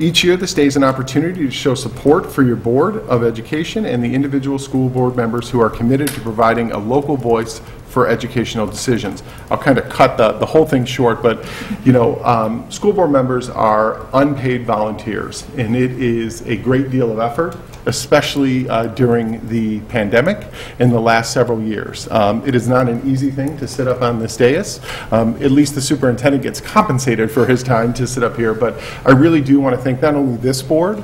[SPEAKER 15] Each year, this day is an opportunity to show support for your Board of Education and the individual school board members who are committed to providing a local voice for educational decisions. I'll kind of cut the, the whole thing short, but, you know, um, school board members are unpaid volunteers, and it is a great deal of effort, especially uh, during the pandemic in the last several years. Um, It is not an easy thing to sit up on this dais. Um, At least the superintendent gets compensated for his time to sit up here, but I really do want to thank not only this board,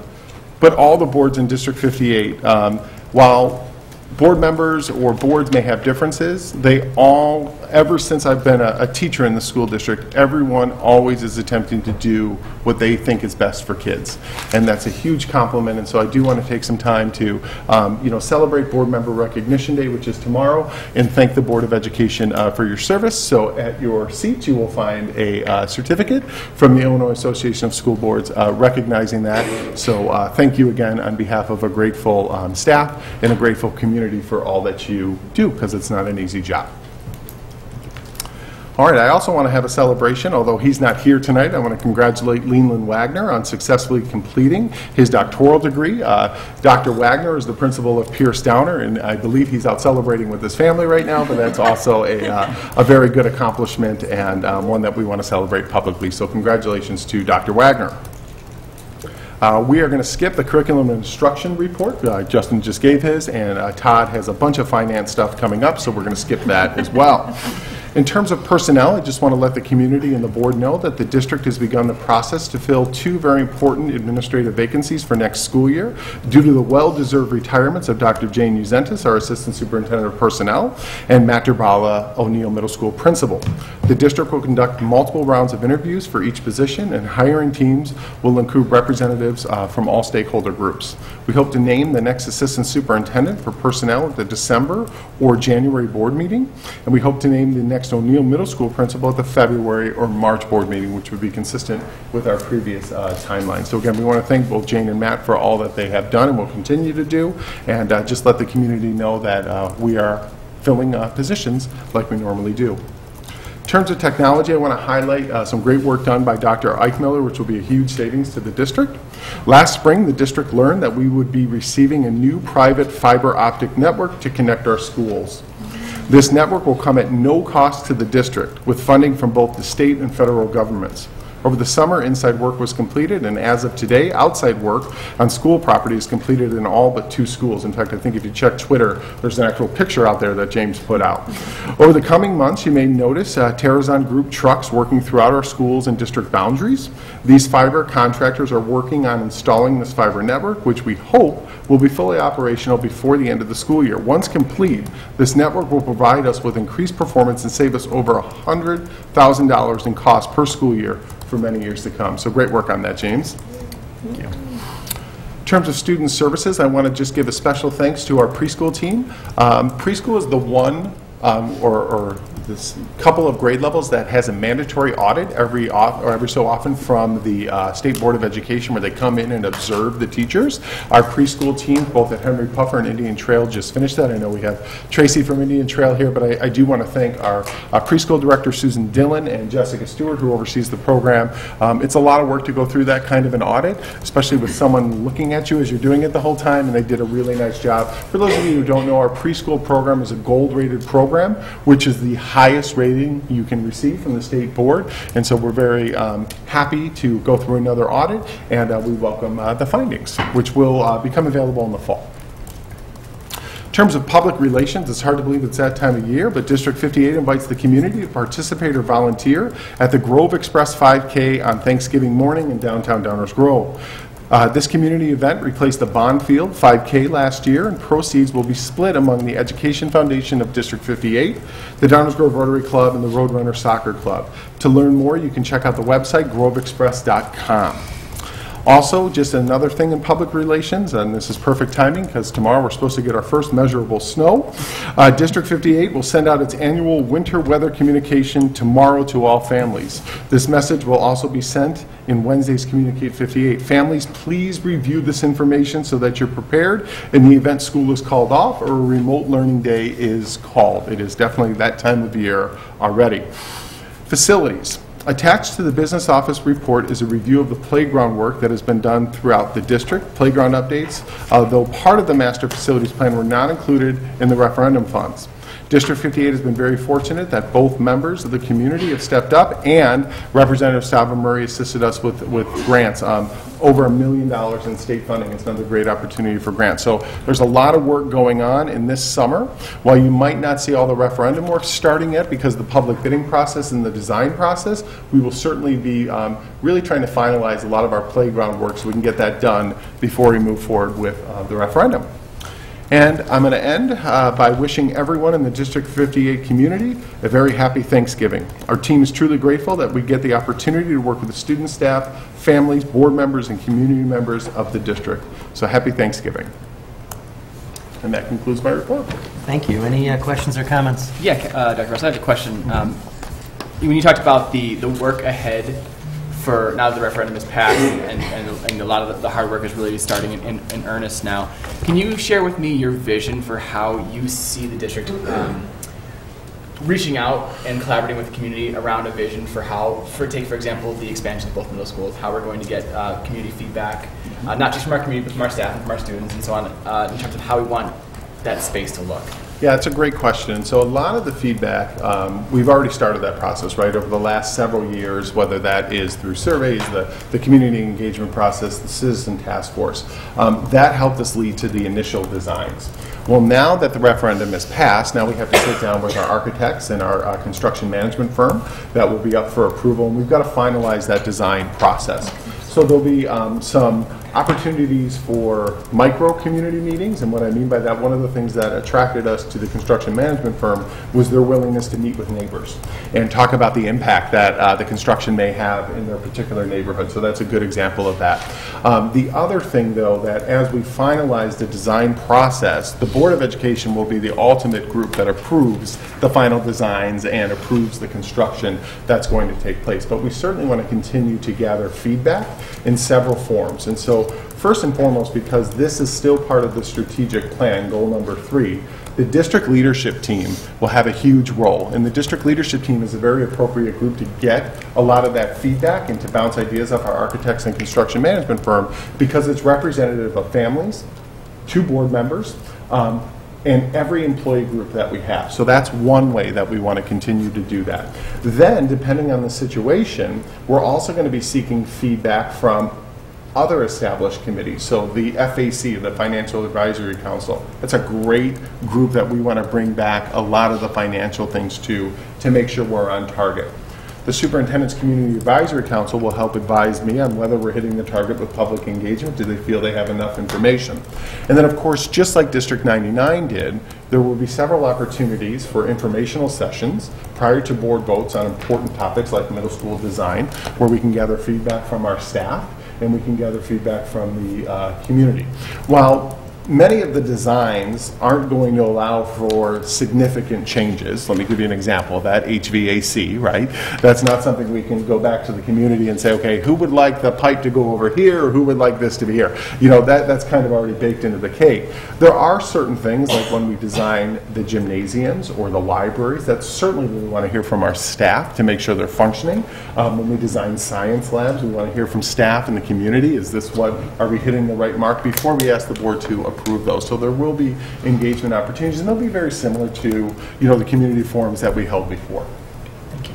[SPEAKER 15] but all the boards in District 58. Um, While board members or boards may have differences, they all, ever since I've been a, a teacher in the school district, everyone always is attempting to do what they think is best for kids. And that's a huge compliment, and so I do want to take some time to, um, you know, celebrate Board Member Recognition Day, which is tomorrow, and thank the Board of Education uh, for your service. So at your seats, you will find a uh, certificate from the Illinois Association of School Boards uh, recognizing that. So uh, thank you again on behalf of a grateful um, staff and a grateful community for all that you do, because it's not an easy job. All right, I also want to have a celebration, although he's not here tonight. I want to congratulate Leland Wagner on successfully completing his doctoral degree. Uh, Dr. Wagner is the principal of Pierce Downer, and I believe he's out celebrating with his family right now, but that's also a, uh, a very good accomplishment and um, one that we want to celebrate publicly. So congratulations to Dr. Wagner. Uh, We are going to skip the curriculum and instruction report. Uh, Justin just gave his, and uh, Todd has a bunch of finance stuff coming up, so we're going to skip that as well. In terms of personnel, I just want to let the community and the board know that the district has begun the process to fill two very important administrative vacancies for next school year due to the well-deserved retirements of Dr. Jane Uzentis, our Assistant Superintendent of Personnel, and Matt Durbala, O'Neill Middle School Principal. The district will conduct multiple rounds of interviews for each position, and hiring teams will include representatives uh, from all stakeholder groups. We hope to name the next Assistant Superintendent for Personnel at the December or January board meeting, and we hope to name the next O'Neill Middle School Principal at the February or March board meeting, which would be consistent with our previous uh, timeline. So again, we want to thank both Jane and Matt for all that they have done and will continue to do, and uh, just let the community know that uh, we are filling uh, positions like we normally do. In terms of technology, I want to highlight uh, some great work done by Dr. Eichmiller, which will be a huge savings to the district. Last spring, the district learned that we would be receiving a new private fiber optic network to connect our schools. This network will come at no cost to the district, with funding from both the state and federal governments. Over the summer, inside work was completed, and as of today, outside work on school property is completed in all but two schools. In fact, I think if you check Twitter, there's an actual picture out there that James put out. Over the coming months, you may notice uh, Terrazon Group trucks working throughout our schools and district boundaries. These fiber contractors are working on installing this fiber network, which we hope will be fully operational before the end of the school year. Once complete, this network will provide us with increased performance and save us over $100,000 in cost per school year for many years to come. So great work on that, James. Thank you. In terms of student services, I want to just give a special thanks to our preschool team. Um, preschool is the one um, or, or this couple of grade levels that has a mandatory audit every or every so often from the uh, State Board of Education where they come in and observe the teachers. Our preschool team, both at Henry Puffer and Indian Trail, just finished that. I know we have Tracy from Indian Trail here, but I, I do want to thank our preschool director, Susan Dillon, and Jessica Stewart, who oversees the program. Um, it's a lot of work to go through that kind of an audit, especially with someone looking at you as you're doing it the whole time, and they did a really nice job. For those of you who don't know, our preschool program is a gold-rated program, which is the highest rating you can receive from the state board. And so we're very um, happy to go through another audit, and uh, we welcome uh, the findings, which will uh, become available in the fall. In terms of public relations, it's hard to believe it's that time of year, but District 58 invites the community to participate or volunteer at the Grove Express 5K on Thanksgiving morning in downtown Downers Grove. Uh, This community event replaced the Bond Field 5K last year, and proceeds will be split among the Education Foundation of District 58, the Downers Grove Rotary Club, and the Roadrunner Soccer Club. To learn more, you can check out the website grovexpress.com. Also, just another thing in public relations, and this is perfect timing because tomorrow we're supposed to get our first measurable snow. Uh, District 58 will send out its annual winter weather communication tomorrow to all families. This message will also be sent in Wednesday's Communicate 58. Families, please review this information so that you're prepared in the event school is called off or a remote learning day is called. It is definitely that time of year already. Facilities. Attached to the business office report is a review of the playground work that has been done throughout the district, playground updates, although part of the master facilities plan were not included in the referendum funds. District 58 has been very fortunate that both members of the community have stepped up, and Representative Stava-Murray assisted us with, with grants, um, over a million dollars in state funding. It's another great opportunity for grants. So there's a lot of work going on in this summer. While you might not see all the referendum work starting yet because the public bidding process and the design process, we will certainly be um, really trying to finalize a lot of our playground work so we can get that done before we move forward with uh, the referendum. And I'm going to end uh, by wishing everyone in the District 58 community a very happy Thanksgiving. Our team is truly grateful that we get the opportunity to work with the student staff, families, board members, and community members of the district. So happy Thanksgiving. And that concludes my report.
[SPEAKER 17] Thank you. Any uh, questions or comments?
[SPEAKER 14] Yeah, uh, Dr. Russ, I have a question. Um, when you talked about the, the work ahead for now that the referendum is passed and, and, and a lot of the, hard work is really starting in, in, in, earnest now, can you share with me your vision for how you see the district um, reaching out and collaborating with the community around a vision for how, for take for example, the expansion of both middle schools, how we're going to get uh, community feedback, uh, not just from our community, but from our staff and from our students and so on, uh, in terms of how we want that space to look?
[SPEAKER 15] Yeah, it's a great question. So a lot of the feedback, um, we've already started that process, right, over the last several years, whether that is through surveys, the, the community engagement process, the citizen task force. Um, that helped us lead to the initial designs. Well, now that the referendum is passed, now we have to sit down with our architects and our uh, construction management firm that will be up for approval, and we've got to finalize that design process. So there'll be um, some opportunities for micro community meetings, and what I mean by that, one of the things that attracted us to the construction management firm was their willingness to meet with neighbors and talk about the impact that uh, the construction may have in their particular neighborhood. So that's a good example of that. Um, the other thing, though, that as we finalize the design process, the Board of Education will be the ultimate group that approves the final designs and approves the construction that's going to take place. But we certainly want to continue to gather feedback in several forms. And so first and foremost, because this is still part of the strategic plan, goal number three, the district leadership team will have a huge role. And the district leadership team is a very appropriate group to get a lot of that feedback and to bounce ideas off our architects and construction management firm because it's representative of families, two board members, um, and every employee group that we have. So that's one way that we want to continue to do that. Then, depending on the situation, we're also going to be seeking feedback from other established committees. So the FAC, the Financial Advisory Council, that's a great group that we want to bring back a lot of the financial things to to make sure we're on target. The Superintendent's Community Advisory Council will help advise me on whether we're hitting the target with public engagement. Do they feel they have enough information? And then, of course, just like District 99 did, there will be several opportunities for informational sessions prior to board votes on important topics like middle school design, where we can gather feedback from our staff and we can gather feedback from the uh, community. While many of the designs aren't going to allow for significant changes. Let me give you an example of that, HVAC, right? That's not something we can go back to the community and say, okay, who would like the pipe to go over here or who would like this to be here? You know, that, that's kind of already baked into the cake. There are certain things, like when we design the gymnasiums or the libraries, that's certainly we want to hear from our staff to make sure they're functioning. Um, when we design science labs, we want to hear from staff and the community. Is this what, are we hitting the right mark before we ask the board to approve those. So there will be engagement opportunities, and they'll be very similar to, you know, the community forums that we held before. Thank you.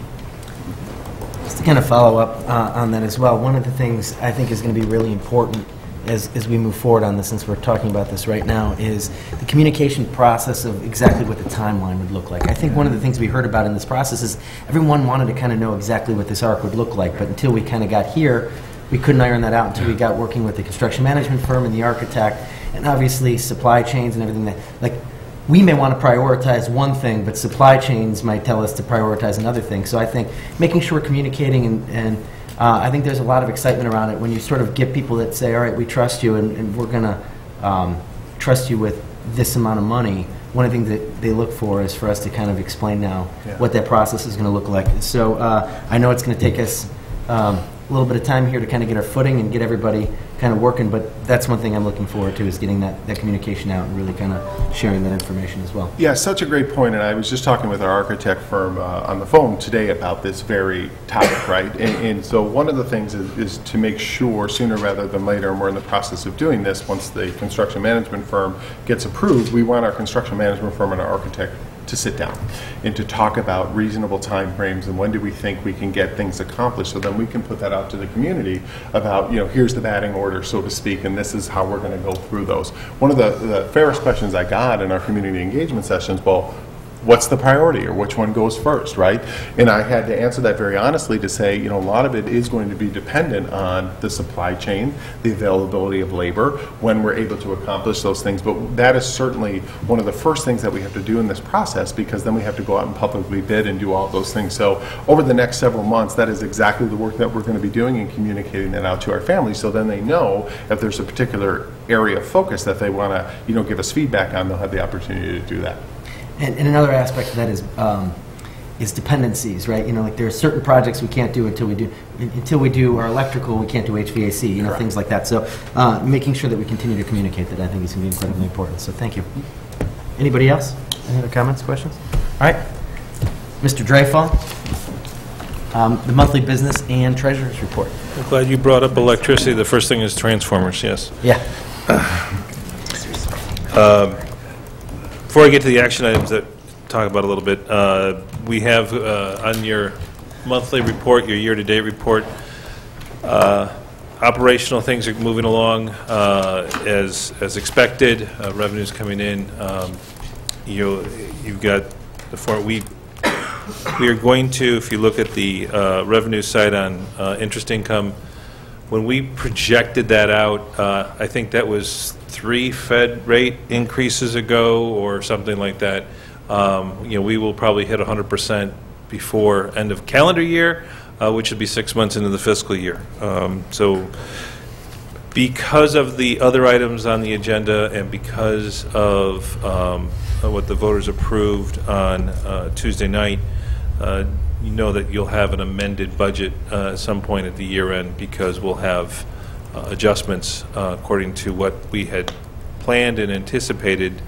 [SPEAKER 17] Just to kind of follow up uh, on that as well, one of the things I think is going to be really important as, as we move forward on this, since we're talking about this right now, is the communication process of exactly what the timeline would look like. I think one of the things we heard about in this process is everyone wanted to kind of know exactly what this arc would look like, but until we kind of got here, we couldn't iron that out until we got working with the construction management firm and the architect and obviously supply chains and everything that like we may want to prioritize one thing, but supply chains might tell us to prioritize another thing. So I think making sure we're communicating and, and uh, I think there's a lot of excitement around it when you sort of get people that say, all right, we trust you and, and we're going to um, trust you with this amount of money. One of the things that they look for is for us to kind of explain now
[SPEAKER 15] Yeah.
[SPEAKER 17] what that process is going to look like. So uh, I know it's going to take us um, a little bit of time here to kind of get our footing and get everybody kind of working, but that's one thing I'm looking forward to is getting that, that communication out and really kind of sharing that information as well.
[SPEAKER 15] Yeah, such a great point, and I was just talking with our architect firm uh, on the phone today about this very topic, right? And, and so one of the things is, is to make sure sooner rather than later, and we're in the process of doing this, once the construction management firm gets approved, we want our construction management firm and our architect to sit down and to talk about reasonable timeframes and when do we think we can get things accomplished so then we can put that out to the community about, you know, here's the batting order, so to speak, and this is how we're going to go through those. One of the, the fairest questions I got in our community engagement sessions, well, what's the priority or which one goes first, right? And I had to answer that very honestly to say, you know, a lot of it is going to be dependent on the supply chain, the availability of labor, when we're able to accomplish those things. But that is certainly one of the first things that we have to do in this process because then we have to go out and publicly bid and do all those things. So over the next several months, that is exactly the work that we're going to be doing and communicating that out to our families so then they know if there's a particular area of focus that they want to, you know, give us feedback on, they'll have the opportunity to do that.
[SPEAKER 17] And, and another aspect of that is um, is dependencies, right? You know, like there are certain projects we can't do until we do until we do our electrical. We can't do HVAC. You know,
[SPEAKER 15] Correct.
[SPEAKER 17] things like that. So, uh, making sure that we continue to communicate that I think is going to be incredibly important. So, thank you. Anybody else? Any other comments, questions? All right, Mr. Drafall, um, the monthly business and treasurer's report.
[SPEAKER 18] I'm glad you brought up electricity. The first thing is transformers, yes.
[SPEAKER 17] Yeah.
[SPEAKER 18] Um, Before I get to the action items that talk about a little bit, uh, we have uh, on your monthly report, your year-to-date report, uh, operational things are moving along uh, as as expected, uh, revenues coming in. Um, You, you've got the, for- we we are going to, if you look at the uh, revenue side on uh, interest income, when we projected that out, uh, I think that was three Fed rate increases ago or something like that. Um, You know, we will probably hit 100% before end of calendar year, uh, which would be six months into the fiscal year. Um, So because of the other items on the agenda and because of um, what the voters approved on uh, Tuesday night, uh, you know that you'll have an amended budget uh, at some point at the year end because we'll have uh, adjustments uh, according to what we had planned and anticipated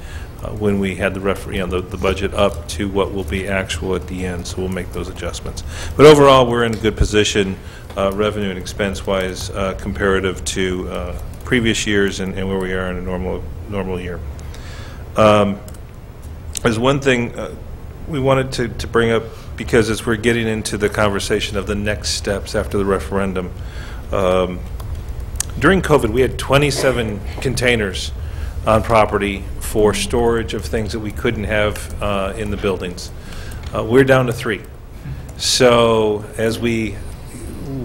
[SPEAKER 18] uh, when we had the refer, you know, the, the budget up to what will be actual at the end, so we'll make those adjustments. But overall, we're in a good position, uh, revenue and expense-wise, uh, comparative to previous years and, and where we are in a normal, normal year. Um, There's one thing we wanted to, to bring up, because as we're getting into the conversation of the next steps after the referendum, um, during COVID, we had 27 containers on property for storage of things that we couldn't have uh, in the buildings. Uh, We're down to three. So as we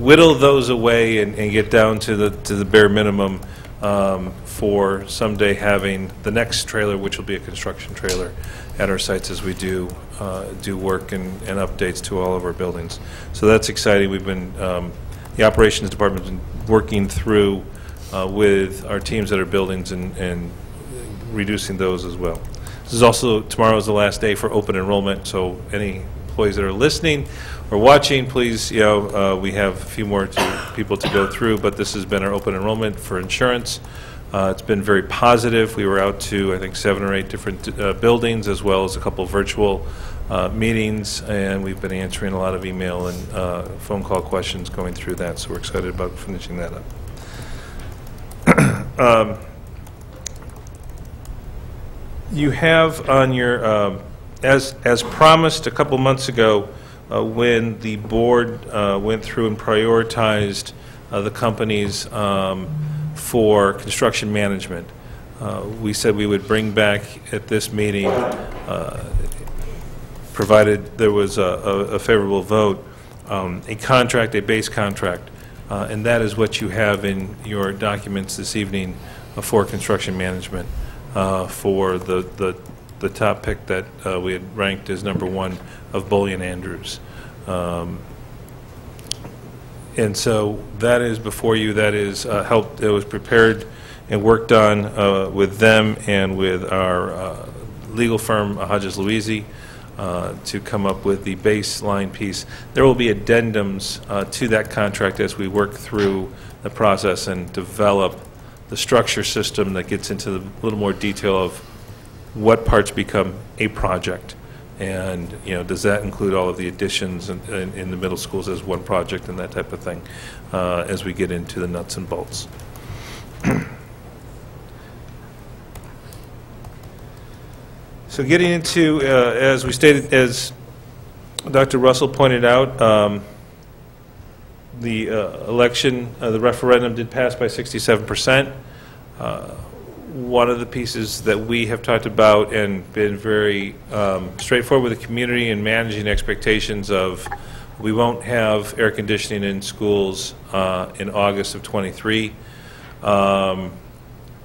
[SPEAKER 18] whittle those away and, and get down to the, to the bare minimum um, for someday having the next trailer, which will be a construction trailer, at our sites as we do, uh, do work and, and updates to all of our buildings. So that's exciting. We've been, um, the operations department's been working through uh, with our teams at our buildings and, and reducing those as well. This is also, tomorrow is the last day for open enrollment, so any employees that are listening or watching, please, you know, uh, we have a few more to- people to go through, but this has been our open enrollment for insurance. Uh, It's been very positive. We were out to, I think, seven or eight different uh, buildings, as well as a couple virtual uh, meetings, and we've been answering a lot of email and uh, phone call questions going through that, so we're excited about finishing that up. Um, You have on your, um, as, as promised a couple months ago, uh, when the board uh, went through and prioritized uh, the companies um, for construction management, uh, we said we would bring back at this meeting, uh, provided there was a- a favorable vote, um, a contract, a base contract, Uh, and that is what you have in your documents this evening uh, for construction management, uh, for the, the, the top pick that uh, we had ranked as number one of Bulley & Andrews. Um, And so that is before you, that is uh, helped, it was prepared and worked on uh, with them and with our legal firm, Hodges Loizzi, uh, to come up with the baseline piece. There will be addendums uh, to that contract as we work through the process and develop the structure system that gets into a little more detail of what parts become a project. And, you know, does that include all of the additions in, in in the middle schools as one project and that type of thing, uh, as we get into the nuts and bolts. So getting into, uh, as we stated, as Dr. Russell pointed out, um, the uh, election, uh, the referendum did pass by 67%. Uh, One of the pieces that we have talked about and been very um, straightforward with the community and managing expectations of, we won't have air conditioning in schools uh, in August of '23. Um,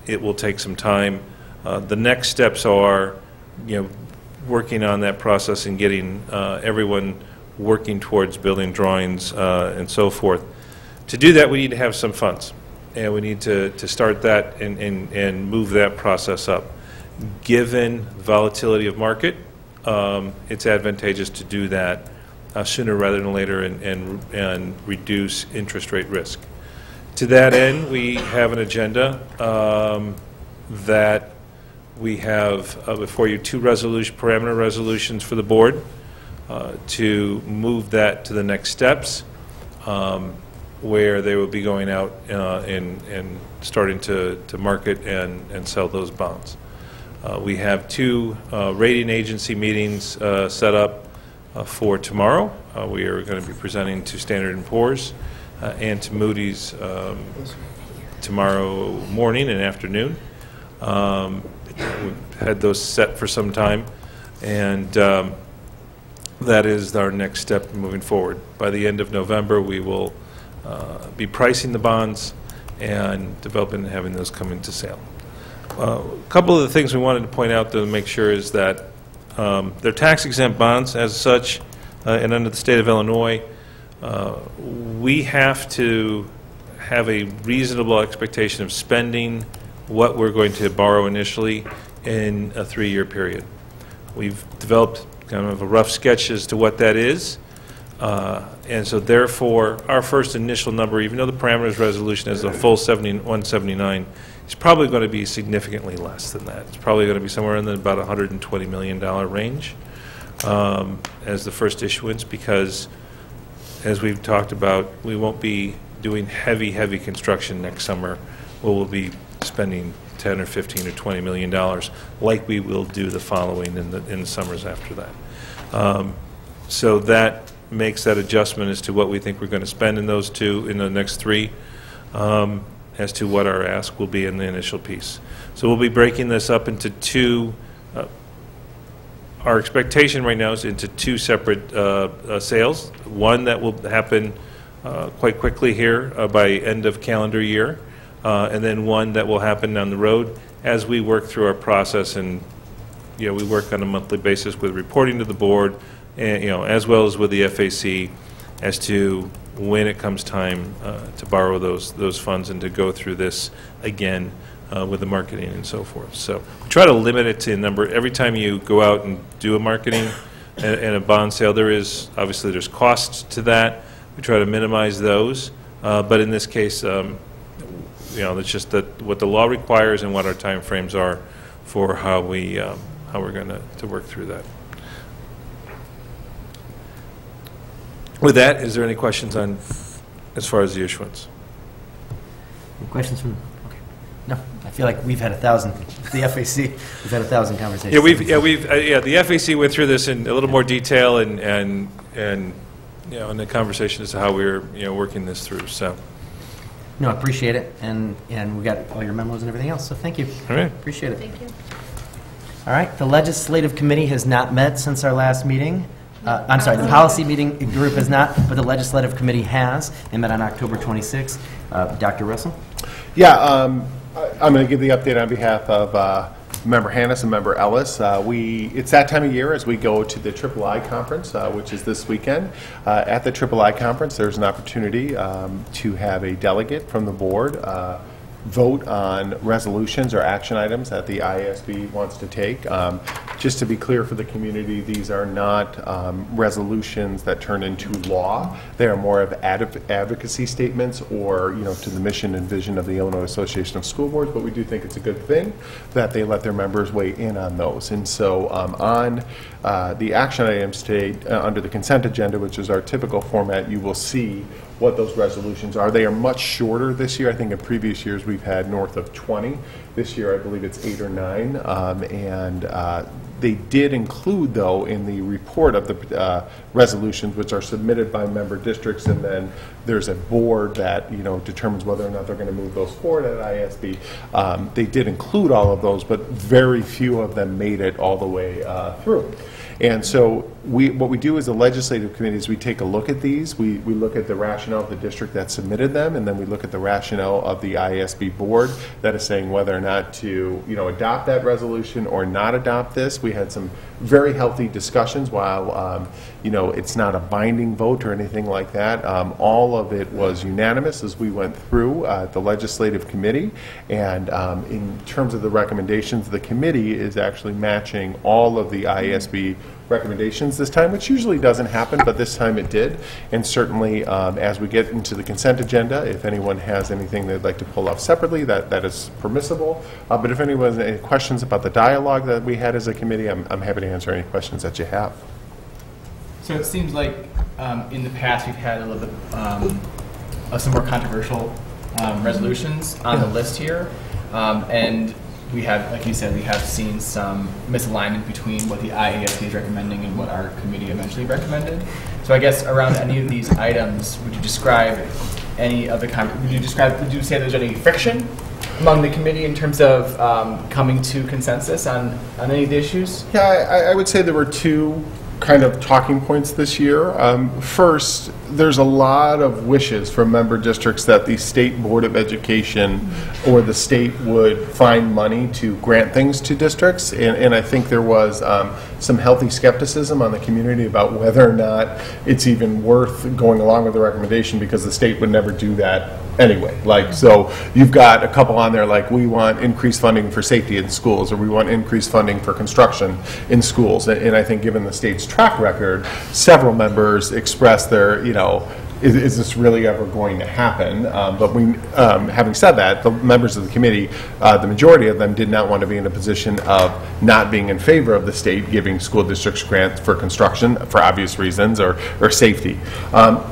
[SPEAKER 18] It will take some time. Uh, The next steps are, you know, working on that process and getting uh, everyone working towards building drawings uh, and so forth. To do that, we need to have some funds, and we need to, to start that and, and, and move that process up. Given volatility of market, um, it's advantageous to do that uh, sooner rather than later and, and, and reduce interest rate risk. To that end, we have an agenda um, that we have uh, before you two resolution, parameter resolutions for the board uh, to move that to the next steps, um, where they will be going out uh, and, and starting to, to market and, and sell those bonds. Uh, We have two uh, rating agency meetings set up for tomorrow. We are going to be presenting to Standard and Poor's and to Moody's um, tomorrow morning and afternoon. Um, We've had those set for some time, and um, that is our next step moving forward. By the end of November, we will uh, be pricing the bonds and developing and having those come into sale. Uh, A couple of the things we wanted to point out to make sure is that um, they're tax exempt bonds as such, uh, and under the state of Illinois, uh, we have to have a reasonable expectation of spending what we're going to borrow initially in a three-year period. We've developed kind of a rough sketch as to what that is, uh, and so therefore, our first initial number, even though the parameters resolution is a full 70 179, is probably going to be significantly less than that. It's probably going to be somewhere in the about $120 million range um, as the first issuance, because as we've talked about, we won't be doing heavy, heavy construction next summer. We'll be spending 10 or 15 or 20 million dollars, like we will do the following in the, in the summers after that. Um, So that makes that adjustment as to what we think we're going to spend in those two, in the next three, um, as to what our ask will be in the initial piece. So we'll be breaking this up into two, uh, our expectation right now is into two separate uh, uh, sales. One that will happen uh, quite quickly here uh, by end of calendar year, uh, and then one that will happen down the road as we work through our process and, you know, we work on a monthly basis with reporting to the board, and, you know, as well as with the FAC as to when it comes time uh, to borrow those, those funds and to go through this again uh, with the marketing and so forth. So we try to limit it to a number, every time you go out and do a marketing and, and a bond sale, there is, obviously, there's costs to that. We try to minimize those, uh, but in this case, um, you know, it's just that what the law requires and what our timeframes are for how we, um, how we're going to, to work through that. With that, is there any questions on, as far as the issuance?
[SPEAKER 17] Any questions from, okay. No, I feel like we've had a thousand, the FAC, we've had a thousand conversations.
[SPEAKER 18] Yeah, we've, yeah, we've, uh, yeah, the FAC went through this in a little more detail and, and, and, you know, in the conversation as to how we're, you know, working this through, so.
[SPEAKER 17] No, I appreciate it, and, and we got all your memos and everything else, so thank you.
[SPEAKER 18] All right.
[SPEAKER 17] Appreciate it.
[SPEAKER 5] Thank you.
[SPEAKER 17] All right, the legislative committee has not met since our last meeting. Uh, I'm sorry, the policy meeting group has not, but the legislative committee has. They met on October 26th. Uh, Dr. Russell?
[SPEAKER 15] Yeah, um, I- I'm going to give the update on behalf of uh, Member Hannis and Member Ellis. Uh, We, it's that time of year as we go to the Triple I Conference, uh, which is this weekend. Uh, At the Triple I Conference, there's an opportunity um, to have a delegate from the board uh, vote on resolutions or action items that the ISB wants to take. Um, Just to be clear for the community, these are not um, resolutions that turn into law. They are more of adv- advocacy statements or, you know, to the mission and vision of the Illinois Association of School Boards, but we do think it's a good thing that they let their members weigh in on those. And so um, on uh, the action items today, uh, under the consent agenda, which is our typical format, you will see what those resolutions are. They are much shorter this year. I think in previous years, we've had north of 20. This year, I believe it's eight or nine. Um, And uh, they did include, though, in the report of the uh, resolutions, which are submitted by member districts, and then there's a board that, you know, determines whether or not they're going to move those forward at ISB. Um, They did include all of those, but very few of them made it all the way uh, through. And so we, what we do as a legislative committee is we take a look at these, we, we look at the rationale of the district that submitted them, and then we look at the rationale of the ISB board that is saying whether or not to, you know, adopt that resolution or not adopt this. We had some very healthy discussions while, um, you know, it's not a binding vote or anything like that. Um, all of it was unanimous as we went through uh, the legislative committee. And um, in terms of the recommendations, the committee is actually matching all of the ISB recommendations this time, which usually doesn't happen, but this time it did. And certainly, um, as we get into the consent agenda, if anyone has anything they'd like to pull off separately, that, that is permissible. Uh, But if anyone has any questions about the dialogue that we had as a committee, I'm, I'm happy to answer any questions that you have.
[SPEAKER 14] So it seems like um, in the past we've had a little bit um, of some more controversial um, resolutions on the list here, um, and we have, like you said, we have seen some misalignment between what the IASB is recommending and what our committee eventually recommended. So I guess around any of these items, would you describe any of the con- would you describe would you say there's any friction among the committee in terms of um, coming to consensus on on any of the issues?
[SPEAKER 15] Yeah, I, I would say there were two kind of talking points this year. Um, first, there's a lot of wishes from member districts that the State Board of Education or the state would find money to grant things to districts. And, and I think there was um, some healthy skepticism on the community about whether or not it's even worth going along with the recommendation because the state would never do that anyway. Like, so you've got a couple on there like, we want increased funding for safety in schools, or we want increased funding for construction in schools. And, and I think given the state's track record, several members expressed their, you know, is, is this really ever going to happen? Um, but we, um, having said that, the members of the committee, uh, the majority of them did not want to be in a position of not being in favor of the state giving school districts grants for construction for obvious reasons or, or safety. Um,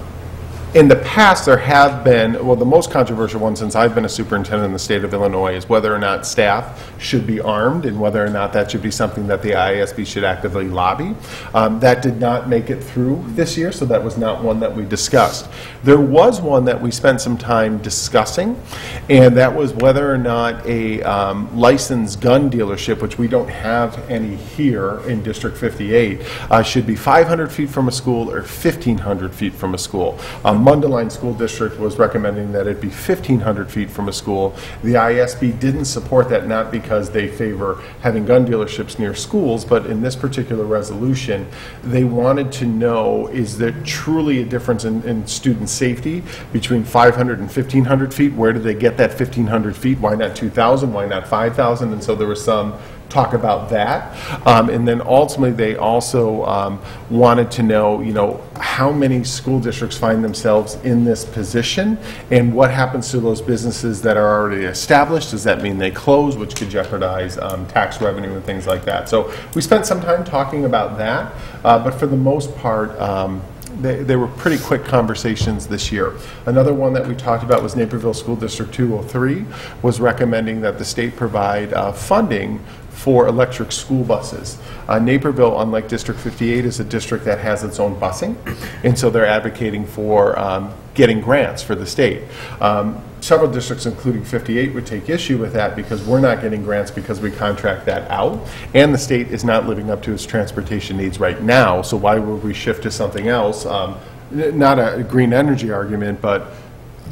[SPEAKER 15] in the past, there have been, well, the most controversial one since I've been a superintendent in the state of Illinois is whether or not staff should be armed and whether or not that should be something that the IASB should actively lobby. Um, that did not make it through this year, so that was not one that we discussed. There was one that we spent some time discussing, and that was whether or not a um, licensed gun dealership, which we don't have any here in District 58, uh, should be 500 feet from a school or 1,500 feet from a school. Um, Mundelein School District was recommending that it be 1,500 feet from a school. The ISB didn't support that, not because they favor having gun dealerships near schools, but in this particular resolution, they wanted to know, is there truly a difference in, in student safety between 500 and 1,500 feet? Where did they get that 1,500 feet? Why not 2,000? Why not 5,000? And so there was some talk about that. Um, and then ultimately, they also um, wanted to know, you know, how many school districts find themselves in this position and what happens to those businesses that are already established. Does that mean they close, which could jeopardize um, tax revenue and things like that? So we spent some time talking about that, uh, but for the most part, um, they, they were pretty quick conversations this year. Another one that we talked about was Naperville School District 203 was recommending that the state provide uh, funding for electric school buses. Uh, Naperville, unlike District 58, is a district that has its own busing, and so they're advocating for um, getting grants for the state. Um, several districts, including 58, would take issue with that because we're not getting grants because we contract that out, and the state is not living up to its transportation needs right now, so why would we shift to something else? Um, not a green energy argument, but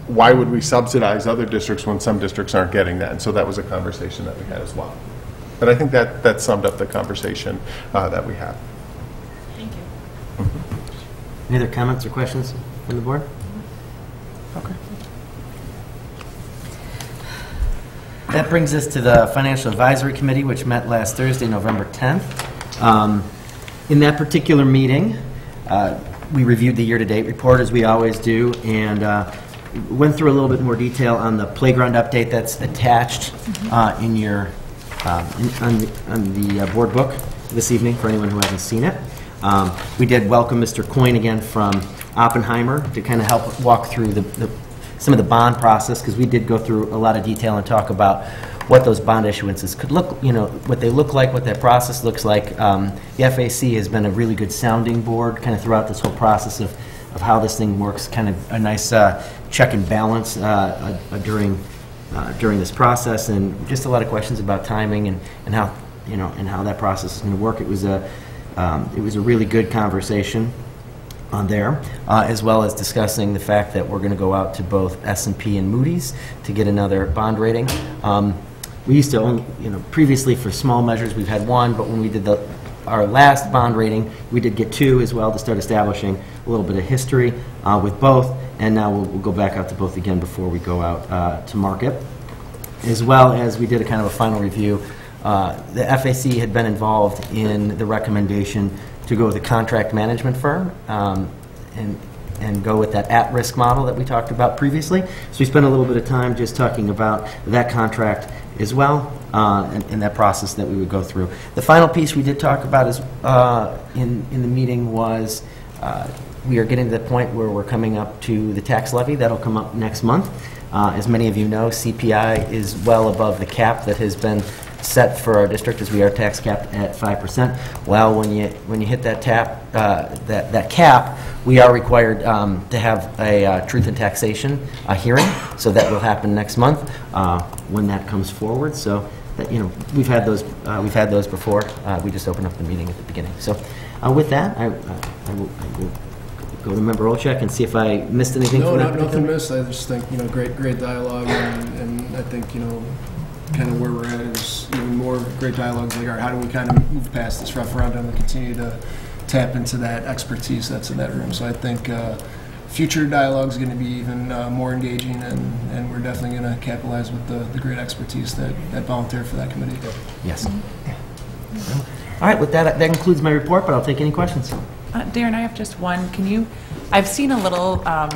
[SPEAKER 15] why would we subsidize other districts when some districts aren't getting that? And so that was a conversation that we had as well. But I think that, that summed up the conversation uh, that we had. Thank you.
[SPEAKER 17] Any other comments or questions from the board? Okay. That brings us to the Financial Advisory Committee, which met last Thursday, November 10th. Um, In that particular meeting, uh, we reviewed the year-to-date report, as we always do, and uh, went through a little bit more detail on the playground update that's attached uh, in your, um, in- on the- on the uh, board book this evening, for anyone who hasn't seen it. Um, We did welcome Mr. Coyne again from Oppenheimer to kind of help walk through the, the- some of the bond process, because we did go through a lot of detail and talk about what those bond issuances could look, you know, what they look like, what that process looks like. Um, The FAC has been a really good sounding board kind of throughout this whole process of, of how this thing works, kind of a nice uh, check and balance uh, uh, during, uh, during this process, and just a lot of questions about timing and, and how, you know, and how that process is going to work. It was a, um, it was a really good conversation on there, uh, as well as discussing the fact that we're going to go out to both S&P and Moody's to get another bond rating. Um, We used to only, you know, previously for small measures, we've had one, but when we did the, our last bond rating, we did get two as well to start establishing a little bit of history uh, with both, and now we'll we'll go back out to both again before we go out uh, to market as well as we did a kind of a final review. Uh, The FAC had been involved in the recommendation to go with a contract management firm um, and, and go with that at-risk model that we talked about previously. So we spent a little bit of time just talking about that contract as well, uh, and, and that process that we would go through. The final piece we did talk about is, uh, in, in the meeting was, uh, we are getting to the point where we're coming up to the tax levy. That'll come up next month. Uh, As many of you know, CPI is well above the cap that has been set for our district, is we are tax capped at 5%. Well, when you, when you hit that tap, uh, that, that cap, we are required um, to have a uh, truth in taxation uh, hearing, so that will happen next month uh, when that comes forward. So, that, you know, we've had those, uh, we've had those before. Uh, We just opened up the meeting at the beginning. So uh, with that, I uh, I will I will go to Member Olchek and see if I missed anything
[SPEAKER 16] No, not, nothing missed. I just think, you know, great, great dialogue, and, and I think, you know, kind of where we're at is even more great dialogues like, all right, how do we kind of move past this referendum and continue to tap into that expertise that's in that room? So I think uh, future dialogue is going to be even uh, more engaging, and, and we're definitely going to capitalize with the, the great expertise that, that volunteer for that committee.
[SPEAKER 17] Yes. All right, with that, that concludes my report, but I'll take any questions.
[SPEAKER 19] Uh, Darren, I have just one. Can you, I've seen a little um,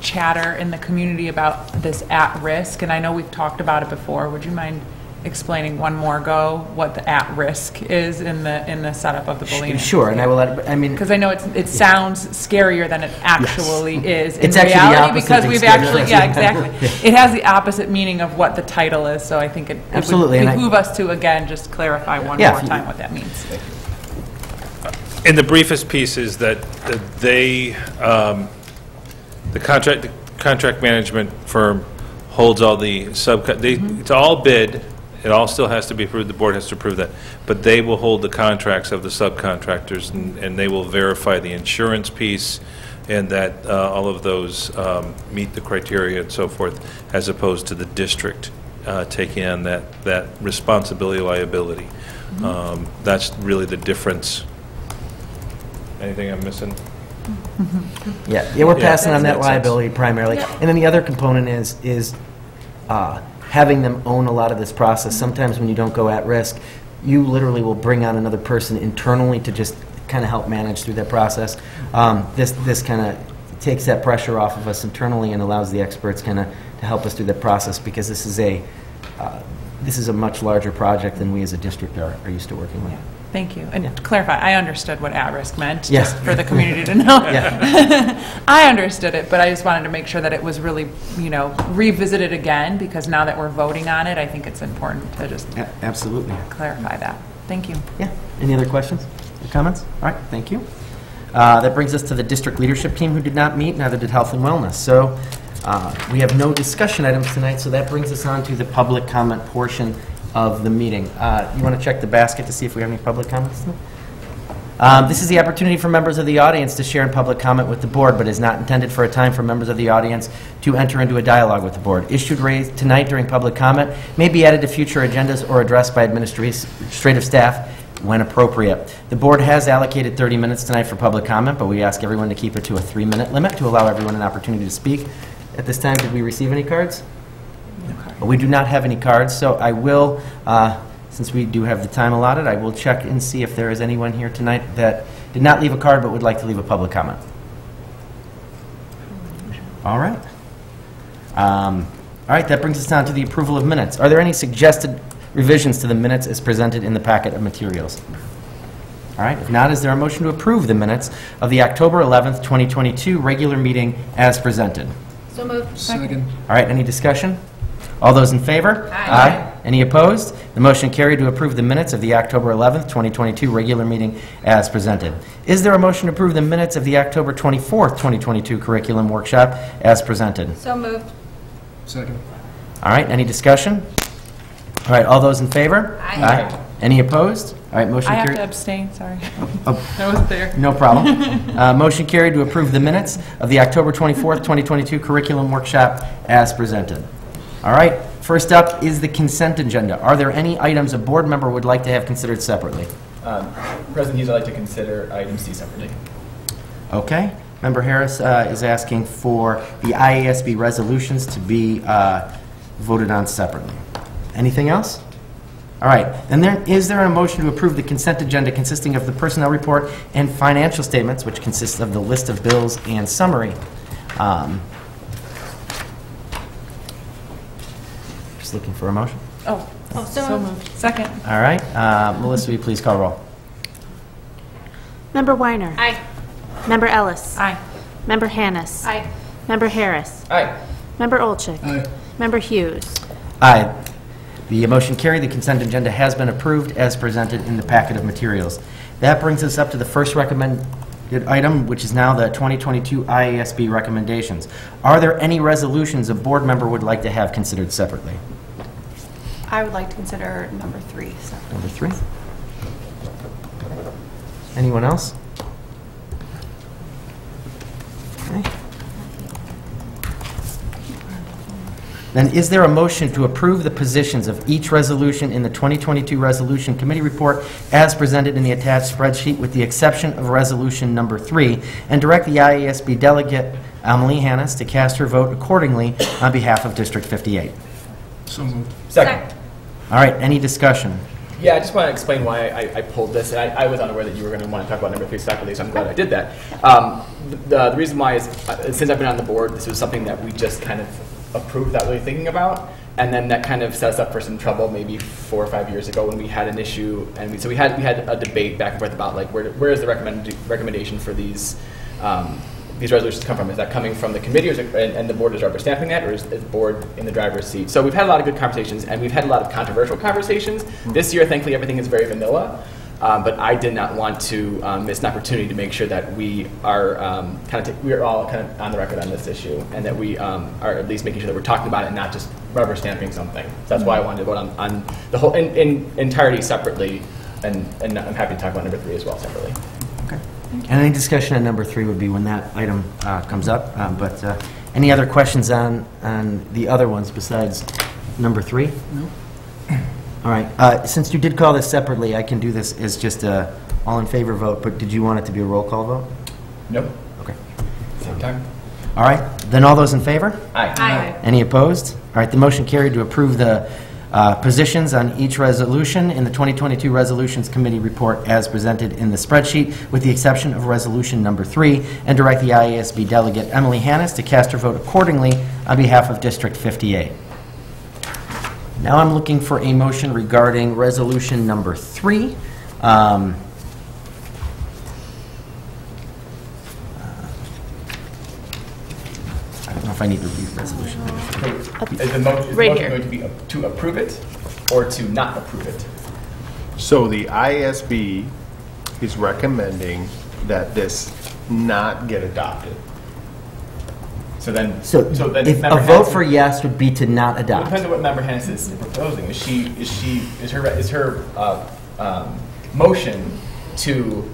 [SPEAKER 19] chatter in the community about this at-risk, and I know we've talked about it before. Would you mind explaining one more go what the at-risk is in the, in the setup of the bullying?
[SPEAKER 17] Sure, and I will, let- I mean,
[SPEAKER 19] Because I know it's, it sounds scarier than it actually is in
[SPEAKER 17] It's actually the
[SPEAKER 19] reality,
[SPEAKER 17] opposite
[SPEAKER 19] because
[SPEAKER 17] than
[SPEAKER 19] we've
[SPEAKER 17] scary.
[SPEAKER 19] actually, yeah, exactly.
[SPEAKER 17] Yeah.
[SPEAKER 19] It has the opposite meaning of what the title is, so I think it it would
[SPEAKER 17] Absolutely, and I-
[SPEAKER 19] behoove us to, again, just clarify one
[SPEAKER 18] Yeah,
[SPEAKER 19] more
[SPEAKER 18] if you-
[SPEAKER 19] time what that means.
[SPEAKER 18] And the briefest piece is that that they, um, the contract, the contract management firm holds all the sub, they, it's all bid, it all still has to be approved, the board has to approve that, but they will hold the contracts of the subcontractors, and and they will verify the insurance piece, and that uh, all of those um, meet the criteria and so forth, as opposed to the district uh, taking on that, that responsibility liability. Um, That's really the difference. Anything I'm missing?
[SPEAKER 17] Yeah, yeah, we're
[SPEAKER 18] Yeah.
[SPEAKER 17] passing on that
[SPEAKER 18] Makes sense.
[SPEAKER 17] liability primarily.
[SPEAKER 18] Yeah.
[SPEAKER 17] And then the other component is, is uh, having them own a lot of this process. Sometimes when you don't go at risk, you literally will bring on another person internally to just kind of help manage through that process. Um, This, this kind of takes that pressure off of us internally and allows the experts kind of to help us through that process because this is a, uh, this is a much larger project than we as a district are, are used to working with.
[SPEAKER 19] Thank you. And to clarify, I understood what at-risk meant,
[SPEAKER 17] Yes.
[SPEAKER 19] just for the community to know.
[SPEAKER 17] Yeah.
[SPEAKER 19] I understood it, but I just wanted to make sure that it was really, you know, revisited again, because now that we're voting on it, I think it's important to just
[SPEAKER 17] A- Absolutely.
[SPEAKER 19] clarify that. Thank you.
[SPEAKER 17] Yeah. Any other questions or comments? All right, thank you. Uh, That brings us to the district leadership team who did not meet, neither did Health and Wellness. So uh, we have no discussion items tonight, so that brings us on to the public comment portion of the meeting. Uh, You want to check the basket to see if we have any public comments? Um, This is the opportunity for members of the audience to share in public comment with the board, but is not intended for a time for members of the audience to enter into a dialogue with the board. Issued raised tonight during public comment may be added to future agendas or addressed by administrative staff when appropriate. The board has allocated 30 minutes tonight for public comment, but we ask everyone to keep it to a three-minute limit to allow everyone an opportunity to speak. At this time, did we receive any cards? We do not have any cards, so I will, uh, since we do have the time allotted, I will check and see if there is anyone here tonight that did not leave a card but would like to leave a public comment. All right. Um, All right, that brings us down to the approval of minutes. Are there any suggested revisions to the minutes as presented in the packet of materials? All right, if not, is there a motion to approve the minutes of the October 11th, 2022 regular meeting as presented?
[SPEAKER 5] So moved.
[SPEAKER 16] Second.
[SPEAKER 17] All right, any discussion? All those in favor?
[SPEAKER 5] Aye.
[SPEAKER 17] Any opposed? The motion carried to approve the minutes of the October 11th, 2022 regular meeting as presented. Is there a motion to approve the minutes of the October 24th, 2022 curriculum workshop as presented?
[SPEAKER 5] So moved.
[SPEAKER 16] Second.
[SPEAKER 17] All right, any discussion? All right, all those in favor?
[SPEAKER 5] Aye.
[SPEAKER 17] Any opposed? All right, motion
[SPEAKER 19] I have
[SPEAKER 17] carried.
[SPEAKER 19] to abstain, sorry.
[SPEAKER 17] Oh.
[SPEAKER 19] I wasn't there.
[SPEAKER 17] No problem. Uh, Motion carried to approve the minutes of the October 24th, 2022 curriculum workshop as presented. All right, first up is the consent agenda. Are there any items a board member would like to have considered separately?
[SPEAKER 14] Um, President Hughes, I'd like to consider item C separately.
[SPEAKER 17] Okay. Member Harris uh, is asking for the IASB resolutions to be uh, voted on separately. Anything else? All right. And then, is there a motion to approve the consent agenda consisting of the personnel report and financial statements, which consists of the list of bills and summary? Um, looking for a motion.
[SPEAKER 19] Oh,
[SPEAKER 5] Oh, so
[SPEAKER 19] so
[SPEAKER 5] moved.
[SPEAKER 19] moved. Second.
[SPEAKER 17] All right. Uh, Melissa, will you please call roll?
[SPEAKER 20] Member Weiner.
[SPEAKER 5] Aye.
[SPEAKER 20] Member Ellis.
[SPEAKER 19] Aye.
[SPEAKER 20] Member Hannis.
[SPEAKER 5] Aye.
[SPEAKER 20] Member Harris.
[SPEAKER 14] Aye.
[SPEAKER 20] Member Olchik.
[SPEAKER 16] Aye.
[SPEAKER 20] Member Hughes.
[SPEAKER 17] Aye. The motion carried. The consent agenda has been approved as presented in the packet of materials. That brings us up to the first recommended item, which is now the 2022 IASB recommendations. Are there any resolutions a board member would like to have considered separately?
[SPEAKER 20] I would like to consider number three. So.
[SPEAKER 17] Number three. Anyone else? Okay. Then is there a motion to approve the positions of each resolution in the 2022 Resolution Committee Report as presented in the attached spreadsheet with the exception of Resolution Number Three and direct the IASB delegate Emily Hannis to cast her vote accordingly on behalf of District 58?
[SPEAKER 16] So moved.
[SPEAKER 14] Second.
[SPEAKER 17] All right, any discussion?
[SPEAKER 14] Yeah, I just want to explain why I, I pulled this, and I, I was unaware that you were going to want to talk about number three separately, so I'm glad I did that. Um, the, the reason why is, uh, since I've been on the board, this was something that we just kind of approved without really thinking about, and then that kind of set us up for some trouble maybe four or five years ago when we had an issue, and we, so we had we had a debate back and forth about like where where is the recommend, recommendation for these. Um, these resolutions come from? Is that coming from the committee, or is it, and, and the board is rubber stamping that, or is, the board in the driver's seat? So we've had a lot of good conversations, and we've had a lot of controversial conversations. This year, thankfully, everything is very vanilla. Um, but I did not want to um, miss an opportunity to make sure that we are um, kind of we are all kind of on the record on this issue, and that we um, are at least making sure that we're talking about it, and not just rubber stamping something. So that's why I wanted to vote on, on the whole in, in entirety separately, and, and I'm happy to talk about number three as well separately.
[SPEAKER 17] And any discussion on number three would be when that item uh, comes up. Um, But uh, any other questions on, on the other ones besides number three?
[SPEAKER 16] No.
[SPEAKER 17] All right. Uh, Since you did call this separately, I can do this as just a all-in-favor vote, but did you want it to be a roll call vote?
[SPEAKER 14] Nope.
[SPEAKER 17] Okay.
[SPEAKER 14] Same time.
[SPEAKER 17] All right. Then all those in favor?
[SPEAKER 14] Aye.
[SPEAKER 5] Aye.
[SPEAKER 17] Any opposed? All right, the motion carried to approve the uh, positions on each resolution in the 2022 Resolutions Committee report as presented in the spreadsheet, with the exception of Resolution Number Three, and direct the IASB delegate Emily Hannis to cast her vote accordingly on behalf of District 58. Now I'm looking for a motion regarding Resolution Number Three. Um, I don't know if I need to read resolution.
[SPEAKER 14] Is the mo- is the
[SPEAKER 20] Right
[SPEAKER 14] motion
[SPEAKER 20] here.
[SPEAKER 14] going to be a- to approve it or to not approve it?
[SPEAKER 15] So the ISB is recommending that this not get adopted.
[SPEAKER 14] So then,
[SPEAKER 17] So
[SPEAKER 14] so then
[SPEAKER 17] if
[SPEAKER 14] member
[SPEAKER 17] a vote
[SPEAKER 14] Hanson-
[SPEAKER 17] for yes would be to not
[SPEAKER 14] Well, it
[SPEAKER 17] adopt.
[SPEAKER 14] depends on what member Hannis is proposing. Is she, is she, is her, is her uh, um, motion to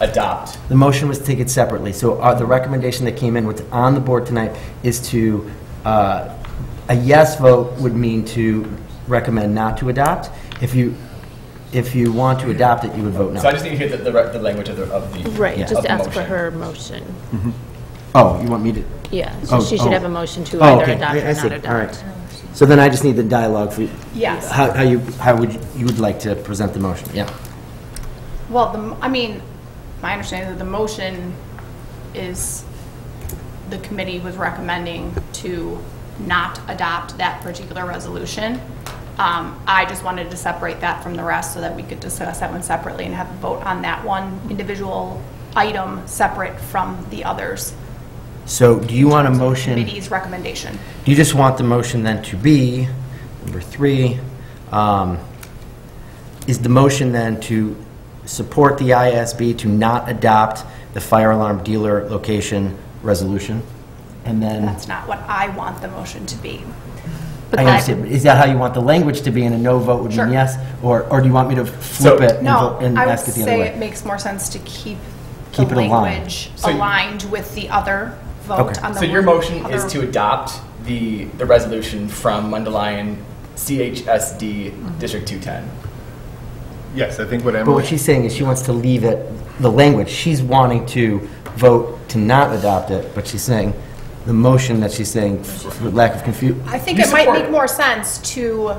[SPEAKER 14] adopt.
[SPEAKER 17] The motion was to take it separately. So uh, the recommendation that came in with, on the board tonight is to, uh, a yes vote would mean to recommend not to adopt. If you, if you want to adopt it, you would vote no.
[SPEAKER 14] So I just need to hear the, the, re- the language of the, of the.
[SPEAKER 21] Right,
[SPEAKER 17] Yeah.
[SPEAKER 21] just
[SPEAKER 14] of the
[SPEAKER 21] ask for
[SPEAKER 14] motion.
[SPEAKER 21] her motion. Mm-hmm.
[SPEAKER 17] Oh, you want me to?
[SPEAKER 21] Yeah, so
[SPEAKER 17] Oh,
[SPEAKER 21] she should
[SPEAKER 17] oh.
[SPEAKER 21] have a motion to
[SPEAKER 17] Oh,
[SPEAKER 21] either
[SPEAKER 17] okay.
[SPEAKER 21] adopt
[SPEAKER 17] I-
[SPEAKER 21] or
[SPEAKER 17] I
[SPEAKER 21] not
[SPEAKER 17] see.
[SPEAKER 21] adopt.
[SPEAKER 17] All right. So then I just need the dialogue for,
[SPEAKER 22] Yes.
[SPEAKER 17] how, how you, how would, you you would like to present the motion, yeah.
[SPEAKER 22] Well, the, I mean, my understanding is that the motion is, the committee was recommending to not adopt that particular resolution. Um, I just wanted to separate that from the rest so that we could discuss that one separately and have a vote on that one individual item separate from the others.
[SPEAKER 17] So do you want a motion?
[SPEAKER 22] Committee's recommendation.
[SPEAKER 17] Do you just want the motion then to be, number three, um, is the motion then to support the ISB to not adopt the firearm dealer location resolution? And then,
[SPEAKER 22] That's not what I want the motion to be.
[SPEAKER 17] I understand, is that how you want the language to be, and a no vote would
[SPEAKER 22] Sure.
[SPEAKER 17] mean yes? Or, or do you want me to flip it and
[SPEAKER 22] No,
[SPEAKER 17] vote- and
[SPEAKER 22] I would
[SPEAKER 17] ask it the other
[SPEAKER 22] say it
[SPEAKER 17] way?
[SPEAKER 22] makes more sense to keep the
[SPEAKER 17] Keep it aligned.
[SPEAKER 22] language
[SPEAKER 14] So you-
[SPEAKER 22] aligned with the other vote
[SPEAKER 17] Okay.
[SPEAKER 22] on the.
[SPEAKER 14] So your
[SPEAKER 22] word-
[SPEAKER 14] motion is
[SPEAKER 22] other-
[SPEAKER 14] to adopt the, the resolution from Mundelein CHSD mm-hmm. District 210.
[SPEAKER 15] Yes, I think what
[SPEAKER 17] But what
[SPEAKER 15] Emily,
[SPEAKER 17] she's saying is she wants to leave it, the language, she's wanting to vote to not adopt it, but she's saying, the motion that she's saying, for lack of confusion.
[SPEAKER 22] I think it might make more sense to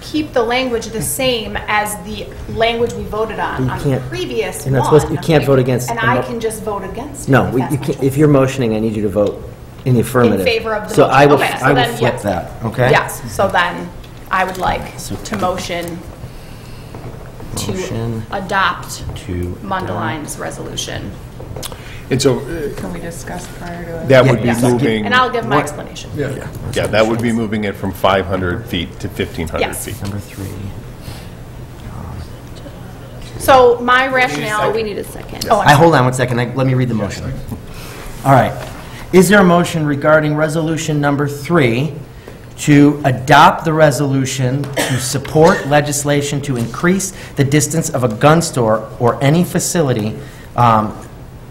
[SPEAKER 22] keep the language the same as the language we voted on,
[SPEAKER 17] you
[SPEAKER 22] on the
[SPEAKER 17] can't-
[SPEAKER 22] previous
[SPEAKER 17] you're not supposed- you can't vote against
[SPEAKER 22] And
[SPEAKER 17] a
[SPEAKER 22] I
[SPEAKER 17] mo-
[SPEAKER 22] can just vote against it.
[SPEAKER 17] No,
[SPEAKER 22] if
[SPEAKER 17] we-
[SPEAKER 22] that's
[SPEAKER 17] you
[SPEAKER 22] my
[SPEAKER 17] can't- if you're motioning, I need you to vote in the affirmative.
[SPEAKER 22] In favor of the
[SPEAKER 17] So I will,
[SPEAKER 22] motion. Okay, so
[SPEAKER 17] I will
[SPEAKER 22] then,
[SPEAKER 17] flip
[SPEAKER 22] yes.
[SPEAKER 17] that, okay?
[SPEAKER 22] Yes, so then I would like
[SPEAKER 17] So
[SPEAKER 22] to motion to
[SPEAKER 17] Motion
[SPEAKER 22] adopt
[SPEAKER 17] to
[SPEAKER 22] Mundelein's resolution.
[SPEAKER 15] And so uh,
[SPEAKER 19] Can we discuss prior to?
[SPEAKER 15] that would be
[SPEAKER 22] Yes.
[SPEAKER 15] moving.
[SPEAKER 22] And I'll give my explanation.
[SPEAKER 15] Yeah, yeah, that would be moving it from 500 feet to 1,500
[SPEAKER 22] Yes.
[SPEAKER 15] feet.
[SPEAKER 17] Number three.
[SPEAKER 22] So my rationale.
[SPEAKER 21] We need a second.
[SPEAKER 22] Oh, I'm
[SPEAKER 17] I, hold on one second, I- let me read the motion. All right. Is there a motion regarding resolution number three to adopt the resolution to support legislation to increase the distance of a gun store or any facility um,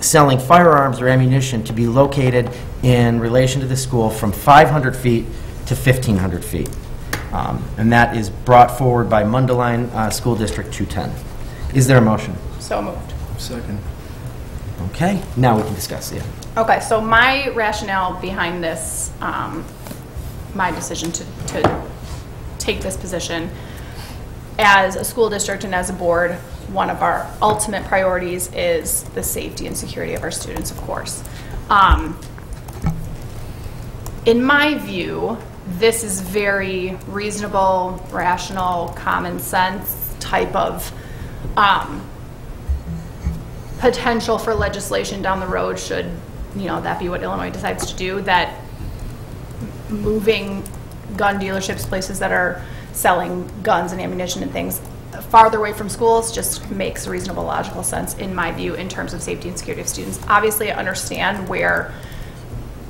[SPEAKER 17] selling firearms or ammunition to be located in relation to the school from 500 feet to 1,500 feet? Um, And that is brought forward by Mundelein uh, School District 210. Is there a motion?
[SPEAKER 22] So moved.
[SPEAKER 16] Second.
[SPEAKER 17] Okay, now we can discuss, yeah.
[SPEAKER 22] Okay, so my rationale behind this, um, my decision to, to take this position, as a school district and as a board, one of our ultimate priorities is the safety and security of our students, of course. Um, in my view, this is very reasonable, rational, common sense type of um, potential for legislation down the road should, you know, that be what Illinois decides to do, that moving gun dealerships, places that are selling guns and ammunition and things farther away from schools just makes reasonable, logical sense, in my view, in terms of safety and security of students. Obviously, I understand where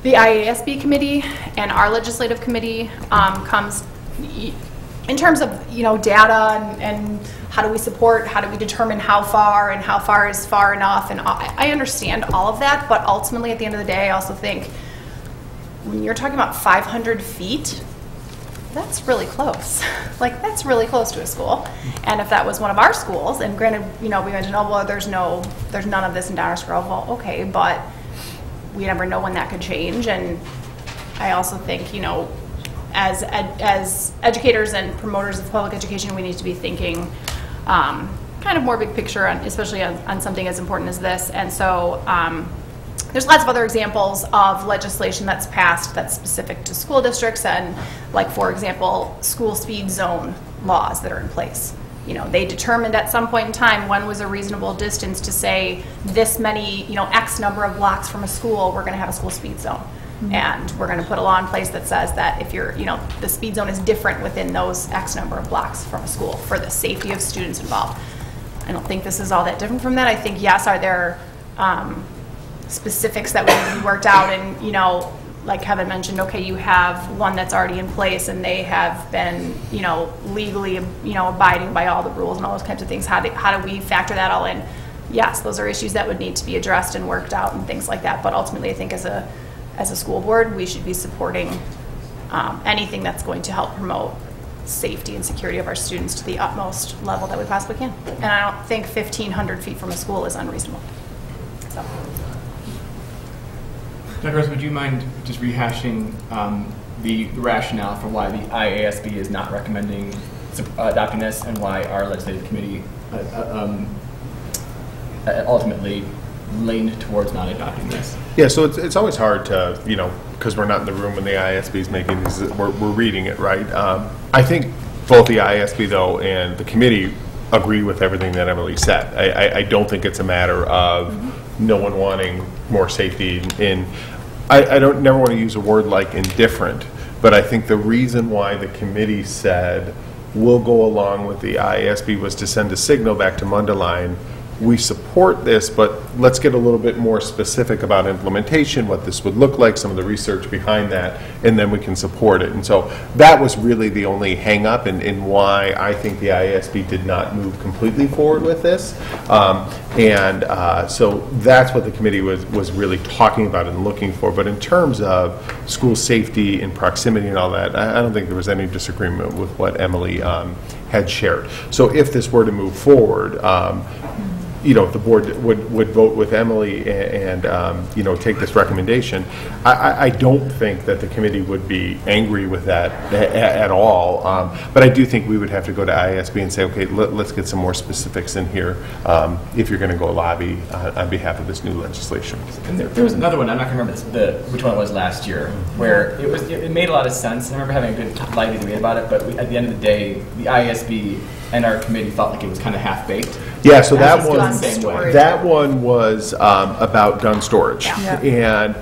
[SPEAKER 22] the IASB committee and our legislative committee um, comes in terms of, you know, data and, and how do we support, how do we determine how far and how far is far enough, and I, I understand all of that, but ultimately, at the end of the day, I also think when you're talking about 500 feet, that's really close. like, that's really close to a school. And if that was one of our schools, and granted, you know, we mentioned, oh, well, there's no, there's none of this in Downers Grove, well, okay, but we never know when that could change. And I also think, you know, as, ed- as educators and promoters of public education, we need to be thinking um, kind of more big picture, on, especially on, on something as important as this. And so um, there's lots of other examples of legislation that's passed that's specific to school districts and like for example school speed zone laws that are in place. You know they determined at some point in time when was a reasonable distance to say this many you know x number of blocks from a school we're going to have a school speed zone. And we're going to put a law in place that says that if you're you know the speed zone is different within those x number of blocks from a school for the safety of students involved. I don't think this is all that different from that. I think yes are there um, specifics that would be worked out and, you know, like Kevin mentioned, okay, you have one that's already in place and they have been, you know, legally, you know, abiding by all the rules and all those kinds of things. How do, how do we factor that all in? yes, those are issues that would need to be addressed and worked out and things like that. But ultimately, I think as a, as a school board, we should be supporting um, anything that's going to help promote safety and security of our students to the utmost level that we possibly can. And I don't think 1,500 feet from a school is unreasonable. So.
[SPEAKER 14] Dr. Rose, would you mind just rehashing um, the rationale for why the IASB is not recommending uh, adopting this and why our legislative committee uh, uh, um, uh, ultimately leaned towards not adopting this?
[SPEAKER 15] Yeah, so it's, it's always hard to, you know, because we're not in the room when the IASB is making these, we're, we're reading it, right? Um, I think both the IASB, though, and the committee agree with everything that Emily said. I, I, I don't think it's a matter of no one wanting more safety in, I, I don't, never want to use a word like indifferent, but I think the reason why the committee said we'll go along with the ISB was to send a signal back to Mundelein we support this, but let's get a little bit more specific about implementation, what this would look like, some of the research behind that, and then we can support it. And so that was really the only hang-up in, in why I think the IASB did not move completely forward with this. Um, and uh, so that's what the committee was, was really talking about and looking for. But in terms of school safety and proximity and all that, I, I don't think there was any disagreement with what Emily um, had shared. So if this were to move forward, um, you know, the board would, would vote with Emily and, and um, you know, take this recommendation, I, I, I don't think that the committee would be angry with that a- a- at all. Um, But I do think we would have to go to IASB and say, okay, let, let's get some more specifics in here um, if you're going to go lobby uh, on behalf of this new legislation.
[SPEAKER 14] There, there was another one, I'm not gonna remember the, which one it was last year, where it was, it made a lot of sense. I remember having a good lively debate about it, but we- at the end of the day, the ISB and our committee felt like it was kind of half-baked.
[SPEAKER 15] Yeah, so
[SPEAKER 14] And
[SPEAKER 15] that one,
[SPEAKER 14] the
[SPEAKER 15] that one was um, about gun storage.
[SPEAKER 14] Yeah.
[SPEAKER 15] And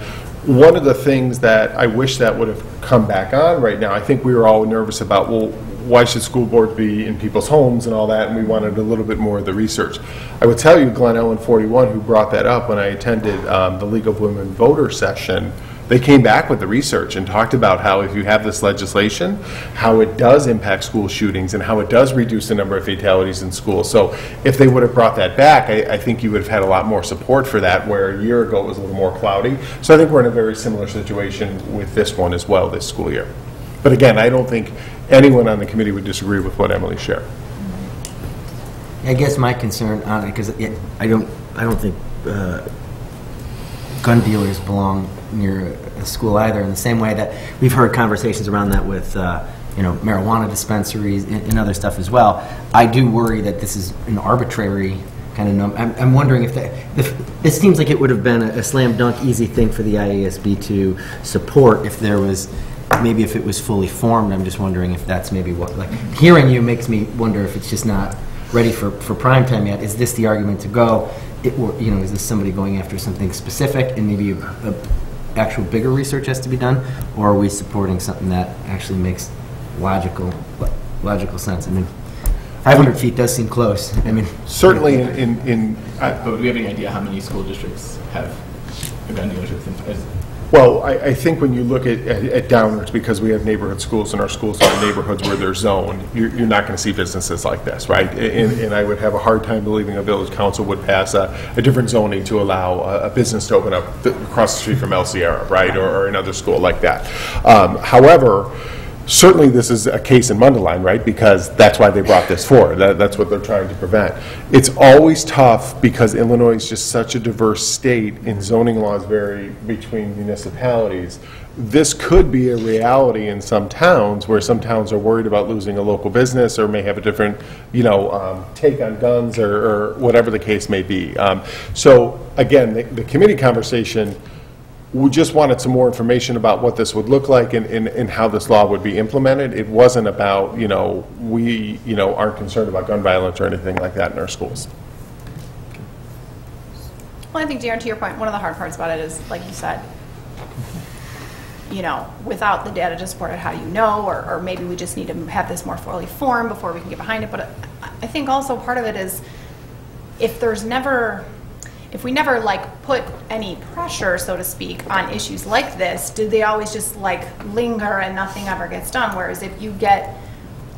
[SPEAKER 15] one of the things that I wish that would have come back on right now, I think we were all nervous about, well, why should school boards be in people's homes and all that, and we wanted a little bit more of the research. I would tell you, Glen Ellyn 41, who brought that up when I attended um, the League of Women Voters session, they came back with the research and talked about how if you have this legislation, how it does impact school shootings and how it does reduce the number of fatalities in schools. So if they would have brought that back, I, I think you would have had a lot more support for that, where a year ago it was a little more cloudy. So I think we're in a very similar situation with this one as well this school year. But again, I don't think anyone on the committee would disagree with what Emily shared.
[SPEAKER 17] I guess my concern on it, because I don't, I don't think uh, gun dealers belong near a school either. In the same way that we've heard conversations around that with, uh, you know, marijuana dispensaries and, and other stuff as well. I do worry that this is an arbitrary kind of number. I'm, I'm wondering if, that, if this seems like it would have been a, a slam dunk, easy thing for the IASB to support if there was. Maybe if it was fully formed, I'm just wondering if that's maybe what, like, hearing you makes me wonder if it's just not ready for, for prime time yet. Is this the argument to go? It, you know, is this somebody going after something specific and maybe a, a actual bigger research has to be done? Or are we supporting something that actually makes logical, logical sense? I mean, 500 feet does seem close. I mean,
[SPEAKER 15] Certainly in, in, in
[SPEAKER 14] But do we have any idea how many school districts have a gun dealership?
[SPEAKER 15] Well, I, I think when you look at, at at because we have neighborhood schools and our schools are neighborhoods where they're zoned, you're, you're not gonna see businesses like this, right? And, and I would have a hard time believing a village council would pass a, a different zoning to allow a, a business to open up th- across the street from El Sierra, right? Or, or another school like that. Um, however, certainly this is a case in Mundelein, right? Because that's why they brought this forward. That, that's what they're trying to prevent. It's always tough because Illinois is just such a diverse state and zoning laws vary between municipalities. This could be a reality in some towns where some towns are worried about losing a local business or may have a different, you know, um, take on guns or, or whatever the case may be. Um, so again, the, the committee conversation, we just wanted some more information about what this would look like and, and, and how this law would be implemented. It wasn't about, you know, we, you know, aren't concerned about gun violence or anything like that in our schools.
[SPEAKER 22] Well, I think, Darren, to your point, one of the hard parts about it is, like you said, you know, without the data to support it, how do you know? Or, or maybe we just need to have this more fully formed before we can get behind it. But I- I think also part of it is if there's never, if we never like put any pressure, so to speak, on issues like this, do they always just like linger and nothing ever gets done? Whereas if you get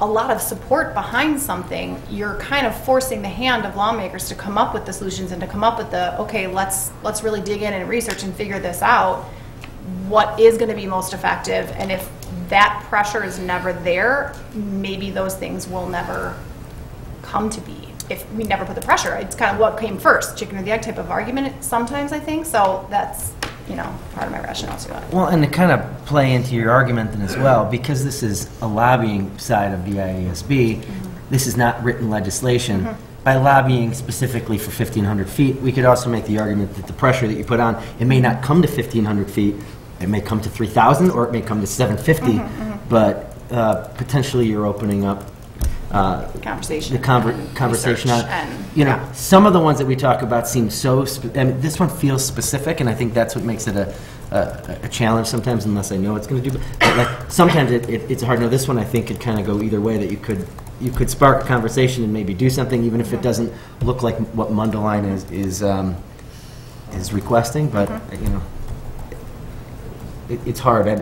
[SPEAKER 22] a lot of support behind something, you're kind of forcing the hand of lawmakers to come up with the solutions and to come up with the, okay, let's, let's really dig in and research and figure this out. What is going to be most effective? And if that pressure is never there, maybe those things will never come to be. If we never put the pressure, it's kind of what came first, chicken or the egg type of argument sometimes, I think. So that's, you know, part of my rationale to it.
[SPEAKER 17] Well, and to kind of play into your argument then as well, because this is a lobbying side of the IASB, this is not written legislation.
[SPEAKER 22] Mhm.
[SPEAKER 17] By lobbying specifically for 1,500 feet, we could also make the argument that the pressure that you put on, it may not come to 1,500 feet, it may come to 3,000, or it may come to 750, but uh, potentially you're opening up uh,
[SPEAKER 22] Conversation
[SPEAKER 17] the conver-
[SPEAKER 22] and
[SPEAKER 17] conversation on,
[SPEAKER 22] and-
[SPEAKER 17] you know, some of the ones that we talk about seem so, spe- I mean, this one feels specific, and I think that's what makes it a, a, a challenge sometimes, unless I know it's going to do. But like sometimes it, it, it's hard. to know this one, I think, could kind of go either way. That you could you could spark a conversation and maybe do something, even if it doesn't look like what Mundelein is is um, is requesting. But you know, it, it's hard I-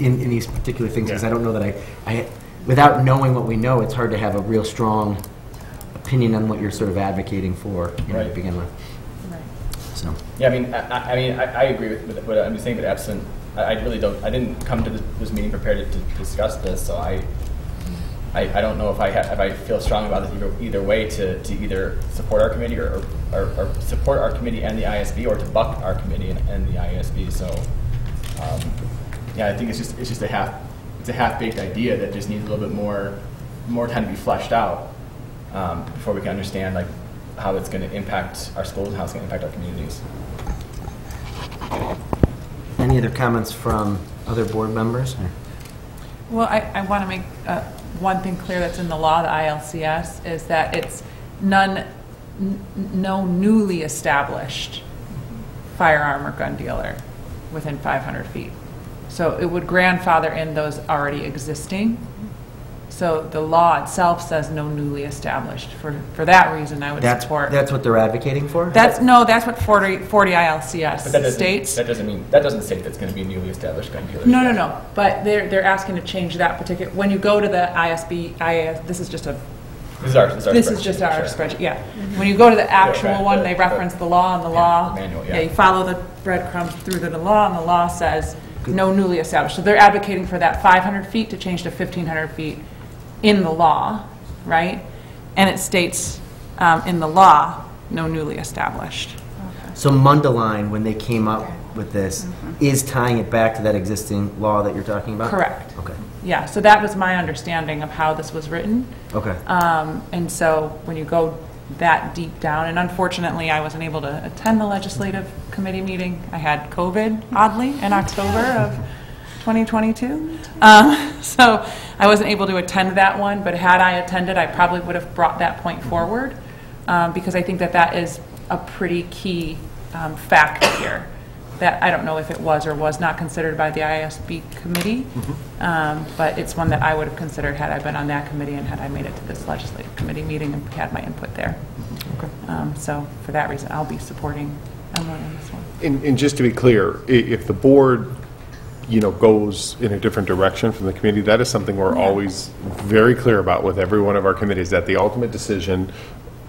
[SPEAKER 17] in, in these particular things because I don't know that I, I, without knowing what we know, it's hard to have a real strong opinion on what you're sort of advocating for you know, to
[SPEAKER 14] Right.
[SPEAKER 17] begin with. So.
[SPEAKER 14] Yeah, I mean, I, I- I mean, I, I agree with, with what I'm saying, but absent, I, I really don't, I didn't come to this, this meeting prepared to, to discuss this, so I, I, I don't know if I ha, if I feel strong about this either, either way to, to either support our committee or, or, or support our committee and the ISB or to buck our committee and, and the ISB, so, um, yeah, I think it's just, it's just a half, it's a half-baked idea that just needs a little bit more, more time to be fleshed out, um, before we can understand, like, how it's gonna impact our schools and how it's gonna impact our communities.
[SPEAKER 17] Any other comments from other board members?
[SPEAKER 19] Well, I, I want to make uh, one thing clear that's in the law, the ILCS, is that it's none, n- no newly established firearm or gun dealer within 500 feet. So it would grandfather in those already existing. So the law itself says no newly established. For, for that reason, I would
[SPEAKER 17] That's,
[SPEAKER 19] support.
[SPEAKER 17] that's what they're advocating for?
[SPEAKER 19] That's, no, that's what 40, 40
[SPEAKER 14] But that
[SPEAKER 19] ILCS
[SPEAKER 14] doesn't,
[SPEAKER 19] states.
[SPEAKER 14] that doesn't mean, that doesn't say that's gonna be newly established gun dealers.
[SPEAKER 19] No, no, no, but they're, they're asking to change that particular, when you go to the ISB, IAS, this is just a.
[SPEAKER 14] This is our- this is our
[SPEAKER 19] This is
[SPEAKER 14] spreadsheet,
[SPEAKER 19] just our
[SPEAKER 14] sure.
[SPEAKER 19] spreadsheet, yeah. Mm-hmm. When you go to the
[SPEAKER 14] Yeah,
[SPEAKER 19] actual
[SPEAKER 14] right,
[SPEAKER 19] one,
[SPEAKER 14] the-
[SPEAKER 19] they
[SPEAKER 14] the-
[SPEAKER 19] reference the law and the law.
[SPEAKER 14] the manual, yeah.
[SPEAKER 19] Yeah, you follow the breadcrumbs through to the law, and the law says no newly established. So they're advocating for that five hundred feet to change to fifteen hundred feet in the law, right? And it states, um, in the law, no newly established.
[SPEAKER 17] So Mundelein, when they came up with this,
[SPEAKER 19] Mm-hmm.
[SPEAKER 17] is tying it back to that existing law that you're talking about?
[SPEAKER 19] Correct.
[SPEAKER 17] Okay.
[SPEAKER 19] Yeah, so that was my understanding of how this was written.
[SPEAKER 17] Okay.
[SPEAKER 19] Um, And so when you go that deep down, and unfortunately, I wasn't able to attend the legislative committee meeting. I had COVID, oddly, in October of 2022. Um, So I wasn't able to attend that one, but had I attended, I probably would have brought that point forward, um, because I think that that is a pretty key um, factor here. That, I don't know if it was or was not considered by the ISB committee, um, but it's one that I would have considered had I been on that committee and had I made it to this legislative committee meeting and had my input there. Um, So for that reason, I'll be supporting Emily on this one.
[SPEAKER 15] And, and just to be clear, i- if the board, you know, goes in a different direction from the committee, that is something we're always very clear about with every one of our committees, that the ultimate decision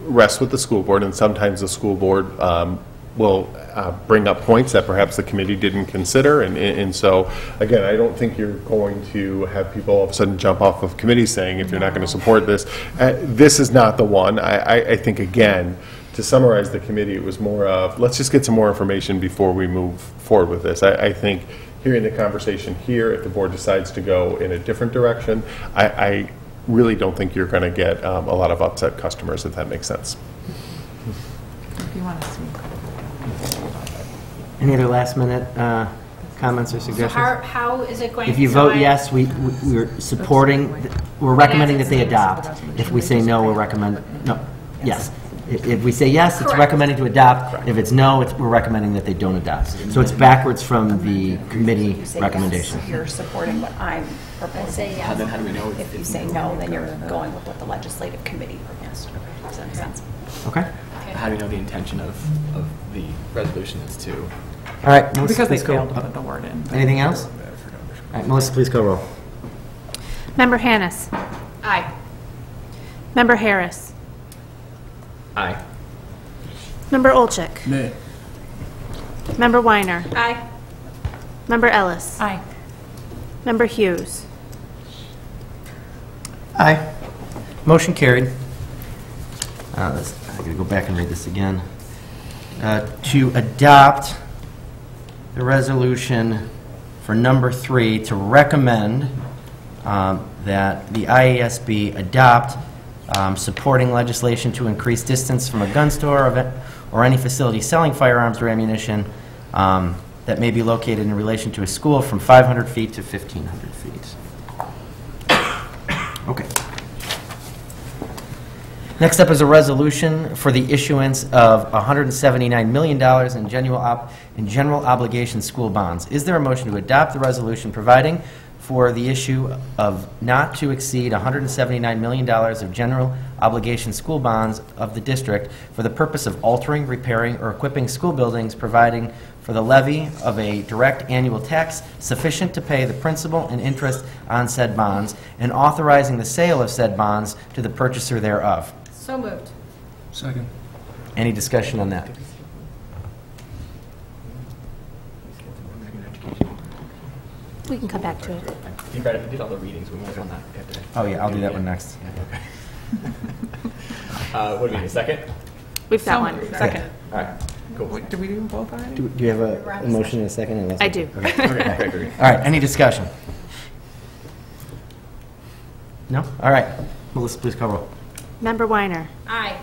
[SPEAKER 15] rests with the school board, and sometimes the school board um, will uh, bring up points that perhaps the committee didn't consider, and, and so, again, I don't think you're going to have people all of a sudden jump off of committees saying, if you're not going to support this, uh, this is not the one. I, I, I think, again, to summarize the committee, it was more of, let's just get some more information before we move forward with this. I, I think hearing the conversation here, if the board decides to go in a different direction, I, I really don't think you're going to get um, a lot of upset customers, if that makes sense.
[SPEAKER 19] If you want to.
[SPEAKER 17] Any other last minute uh, comments or
[SPEAKER 23] So
[SPEAKER 17] suggestions?
[SPEAKER 23] how, how is it going?
[SPEAKER 17] If you
[SPEAKER 23] so
[SPEAKER 17] vote yes, we, we- we're supporting, we're recommending that they adopt. If we say no, we're recommend, no, yes. If, if we say yes, it's
[SPEAKER 23] Correct.
[SPEAKER 17] recommending to adopt. If it's no, it's, we're recommending that they don't adopt. So it's backwards from the committee
[SPEAKER 22] Say yes,
[SPEAKER 17] recommendation.
[SPEAKER 22] You're supporting what I'm proposing.
[SPEAKER 23] say yes.
[SPEAKER 14] How then how do we know if-
[SPEAKER 22] If you say no, then you're going with what the legislative committee proposed. Does that make sense?
[SPEAKER 17] Okay?
[SPEAKER 14] How do we know the intention of, of the resolution is to?
[SPEAKER 17] All right, Melissa,
[SPEAKER 19] Because they
[SPEAKER 17] please call-
[SPEAKER 19] failed to put the word in.
[SPEAKER 17] Anything else? All right, Melissa, please call roll.
[SPEAKER 23] Member Hannis.
[SPEAKER 22] Aye. Member Harris.
[SPEAKER 14] Aye.
[SPEAKER 22] Member Olchik.
[SPEAKER 16] Nay.
[SPEAKER 22] Member Weiner.
[SPEAKER 20] Aye.
[SPEAKER 22] Member Ellis.
[SPEAKER 19] Aye.
[SPEAKER 22] Member Hughes.
[SPEAKER 17] Aye. Motion carried. Uh, let's- I gotta go back and read this again. Uh, To adopt the resolution for number three, to recommend um, that the IASB adopt um, supporting legislation to increase distance from a gun store or or any facility selling firearms or ammunition um, that may be located in relation to a school from 500 feet to 1,500 feet. Okay. Next up is a resolution for the issuance of $179 million in general, ob- in general obligation school bonds. Is there a motion to adopt the resolution providing for the issue of not to exceed $179 million of general obligation school bonds of the district for the purpose of altering, repairing, or equipping school buildings, providing for the levy of a direct annual tax sufficient to pay the principal and interest on said bonds, and authorizing the sale of said bonds to the purchaser thereof?
[SPEAKER 20] So moved.
[SPEAKER 16] Second.
[SPEAKER 17] Any discussion on that?
[SPEAKER 22] We can come back to it.
[SPEAKER 14] You read it, did all the readings, we might on that after.
[SPEAKER 17] Oh, yeah, I'll do that one next.
[SPEAKER 14] Okay. Uh, what do we need, a second?
[SPEAKER 22] We've got
[SPEAKER 19] So
[SPEAKER 22] one.
[SPEAKER 19] moved. Second.
[SPEAKER 14] All right, cool.
[SPEAKER 19] Wait, Did we do them both already?
[SPEAKER 17] Do do you have a a motion and a second? unless-
[SPEAKER 22] I do.
[SPEAKER 17] Okay.
[SPEAKER 14] Okay, great, great.
[SPEAKER 17] All right, any discussion? No? All right. Melissa, please call roll.
[SPEAKER 22] Member Weiner.
[SPEAKER 20] Aye.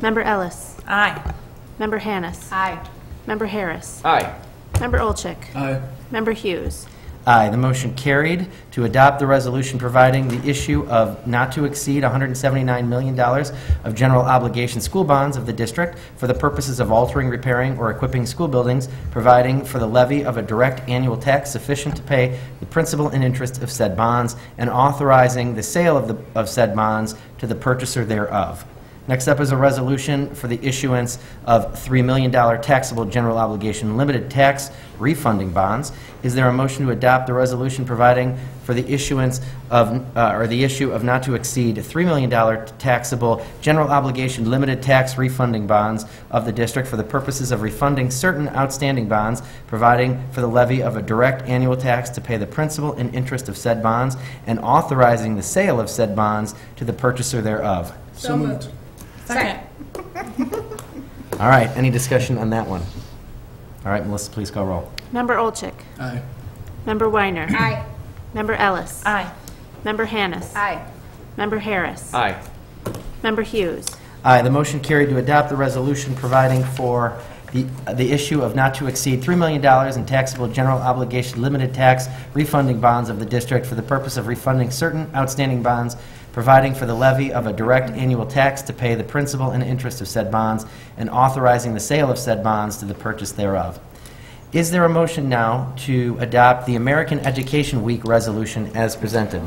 [SPEAKER 22] Member Ellis.
[SPEAKER 19] Aye.
[SPEAKER 22] Member Hannis.
[SPEAKER 20] Aye.
[SPEAKER 22] Member Harris.
[SPEAKER 14] Aye.
[SPEAKER 22] Member Olchik.
[SPEAKER 16] Aye.
[SPEAKER 22] Member Hughes.
[SPEAKER 17] Aye, the motion carried to adopt the resolution providing the issue of not to exceed $179 million of general obligation school bonds of the district for the purposes of altering, repairing, or equipping school buildings, providing for the levy of a direct annual tax sufficient to pay the principal and interest of said bonds, and authorizing the sale of the, of said bonds to the purchaser thereof. Next up is a resolution for the issuance of $3 million taxable general obligation limited tax refunding bonds. Is there a motion to adopt the resolution providing for the issuance of, uh, or the issue of not to exceed $3 million taxable general obligation limited tax refunding bonds of the district for the purposes of refunding certain outstanding bonds, providing for the levy of a direct annual tax to pay the principal and interest of said bonds, and authorizing the sale of said bonds to the purchaser thereof?
[SPEAKER 20] So moved. Second.
[SPEAKER 17] All right, any discussion on that one? All right, Melissa, please call roll.
[SPEAKER 22] Member Olchik.
[SPEAKER 16] Aye.
[SPEAKER 22] Member Weiner.
[SPEAKER 20] Aye.
[SPEAKER 22] Member Ellis.
[SPEAKER 19] Aye.
[SPEAKER 22] Member Hannis.
[SPEAKER 20] Aye.
[SPEAKER 22] Member Harris.
[SPEAKER 14] Aye.
[SPEAKER 22] Member Hughes.
[SPEAKER 17] Aye, the motion carried to adopt the resolution providing for the, the issue of not to exceed $3 million in taxable general obligation limited tax refunding bonds of the district for the purpose of refunding certain outstanding bonds, providing for the levy of a direct annual tax to pay the principal and interest of said bonds, and authorizing the sale of said bonds to the purchase thereof. Is there a motion now to adopt the American Education Week resolution as presented?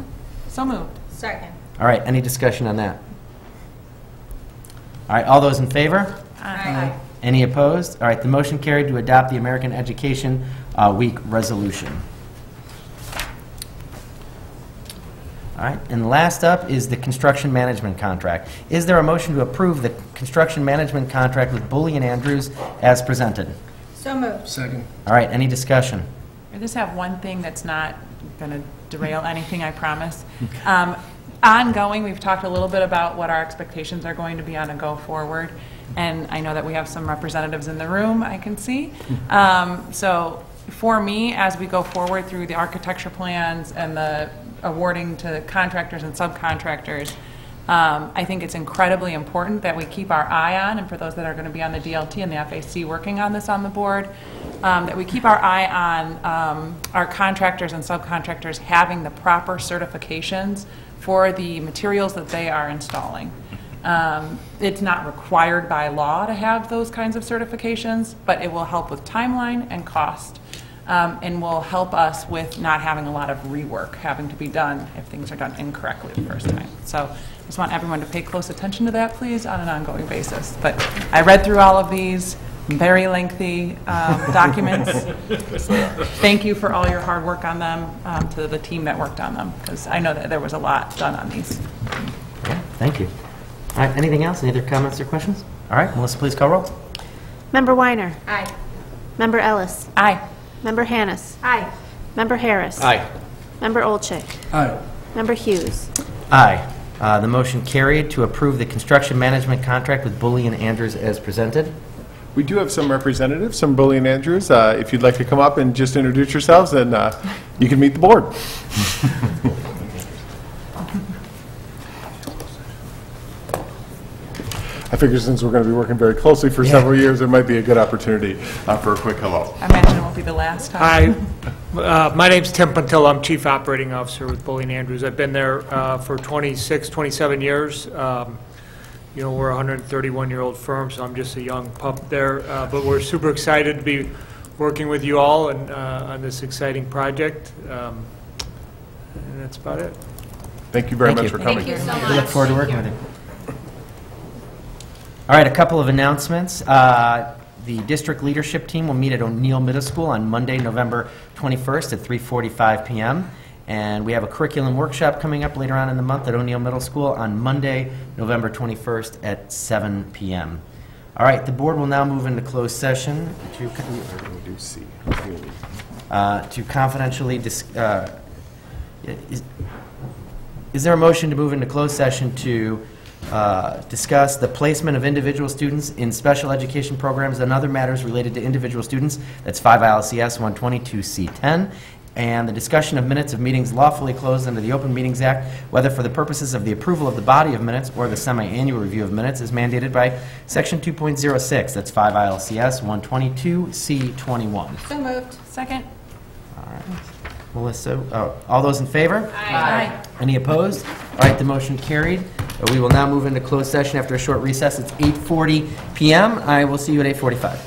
[SPEAKER 19] So moved.
[SPEAKER 20] Second.
[SPEAKER 17] All right, any discussion on that? All right, all those in favor?
[SPEAKER 20] Aye.
[SPEAKER 17] Any opposed? All right, the motion carried to adopt the American Education uh, Week resolution. All right, and last up is the construction management contract. Is there a motion to approve the construction management contract with Bulley and Andrews as presented?
[SPEAKER 20] So moved.
[SPEAKER 16] Second.
[SPEAKER 17] All right, any discussion?
[SPEAKER 19] I just have one thing that's not going to derail anything, I promise. Um, Ongoing, we've talked a little bit about what our expectations are going to be on a go-forward, and I know that we have some representatives in the room, I can see. Um, So for me, as we go forward through the architecture plans and the awarding to contractors and subcontractors, um, I think it's incredibly important that we keep our eye on, and for those that are going to be on the DLT and the FAC working on this on the board, um, that we keep our eye on um, our contractors and subcontractors having the proper certifications for the materials that they are installing. Um, It's not required by law to have those kinds of certifications, but it will help with timeline and cost, um, and will help us with not having a lot of rework having to be done if things are done incorrectly the first time. So I just want everyone to pay close attention to that, please, on an ongoing basis. But I read through all of these very lengthy um, documents. Thank you for all your hard work on them, um, to the team that worked on them, because I know that there was a lot done on these.
[SPEAKER 17] Yeah, Thank you. All right, anything else? Any other comments or questions? All right, Melissa, please call roll.
[SPEAKER 23] Member Weiner.
[SPEAKER 22] Aye.
[SPEAKER 23] Member Ellis.
[SPEAKER 19] Aye.
[SPEAKER 23] Member Hannis.
[SPEAKER 22] Aye.
[SPEAKER 23] Member Harris.
[SPEAKER 14] Aye.
[SPEAKER 23] Member Olchik.
[SPEAKER 16] Aye.
[SPEAKER 23] Member Hughes.
[SPEAKER 17] Aye. Uh, The motion carried to approve the construction management contract with Bulley and Andrews as presented.
[SPEAKER 15] We do have some representatives, some Bulley and Andrews. Uh, If you'd like to come up and just introduce yourselves, then uh, you can meet the board. I figure since we're going to be working very closely for several years, it might be a good opportunity uh, for a quick hello.
[SPEAKER 19] I imagine it won't be the last time.
[SPEAKER 21] Hi, uh, my name's Tim Puntillo. I'm Chief Operating Officer with Bulley and Andrews. I've been there uh, for 26, 27 years. Um, You know, we're a 131-year-old firm, so I'm just a young pup there. Uh, But we're super excited to be working with you all and, uh, on this exciting project. Um, And that's about it.
[SPEAKER 15] Thank you very
[SPEAKER 17] Thank
[SPEAKER 15] much
[SPEAKER 17] you.
[SPEAKER 15] for coming.
[SPEAKER 17] Thank We look forward to working with you. All right, a couple of announcements. Uh, The district leadership team will meet at O'Neill Middle School on Monday, November 21st at 3:45 PM. And we have a curriculum workshop coming up later on in the month at O'Neill Middle School on Monday, November 21st at 7 PM. All right, the board will now move into closed session to uh, to confidentially, dis- uh, is- is there a motion to move into closed session to uh, discuss the placement of individual students in special education programs and other matters related to individual students? That's 5 ILCS 122C10. And the discussion of minutes of meetings lawfully closed under the Open Meetings Act, whether for the purposes of the approval of the body of minutes or the semi-annual review of minutes, is mandated by Section 2.06. That's 5 ILCS 122C21.
[SPEAKER 19] So moved. Second.
[SPEAKER 17] Melissa, oh, all those in favor?
[SPEAKER 19] Aye.
[SPEAKER 17] Any opposed? All right, the motion carried. Uh, We will now move into closed session after a short recess. It's 8:40 PM. I will see you at 8:45.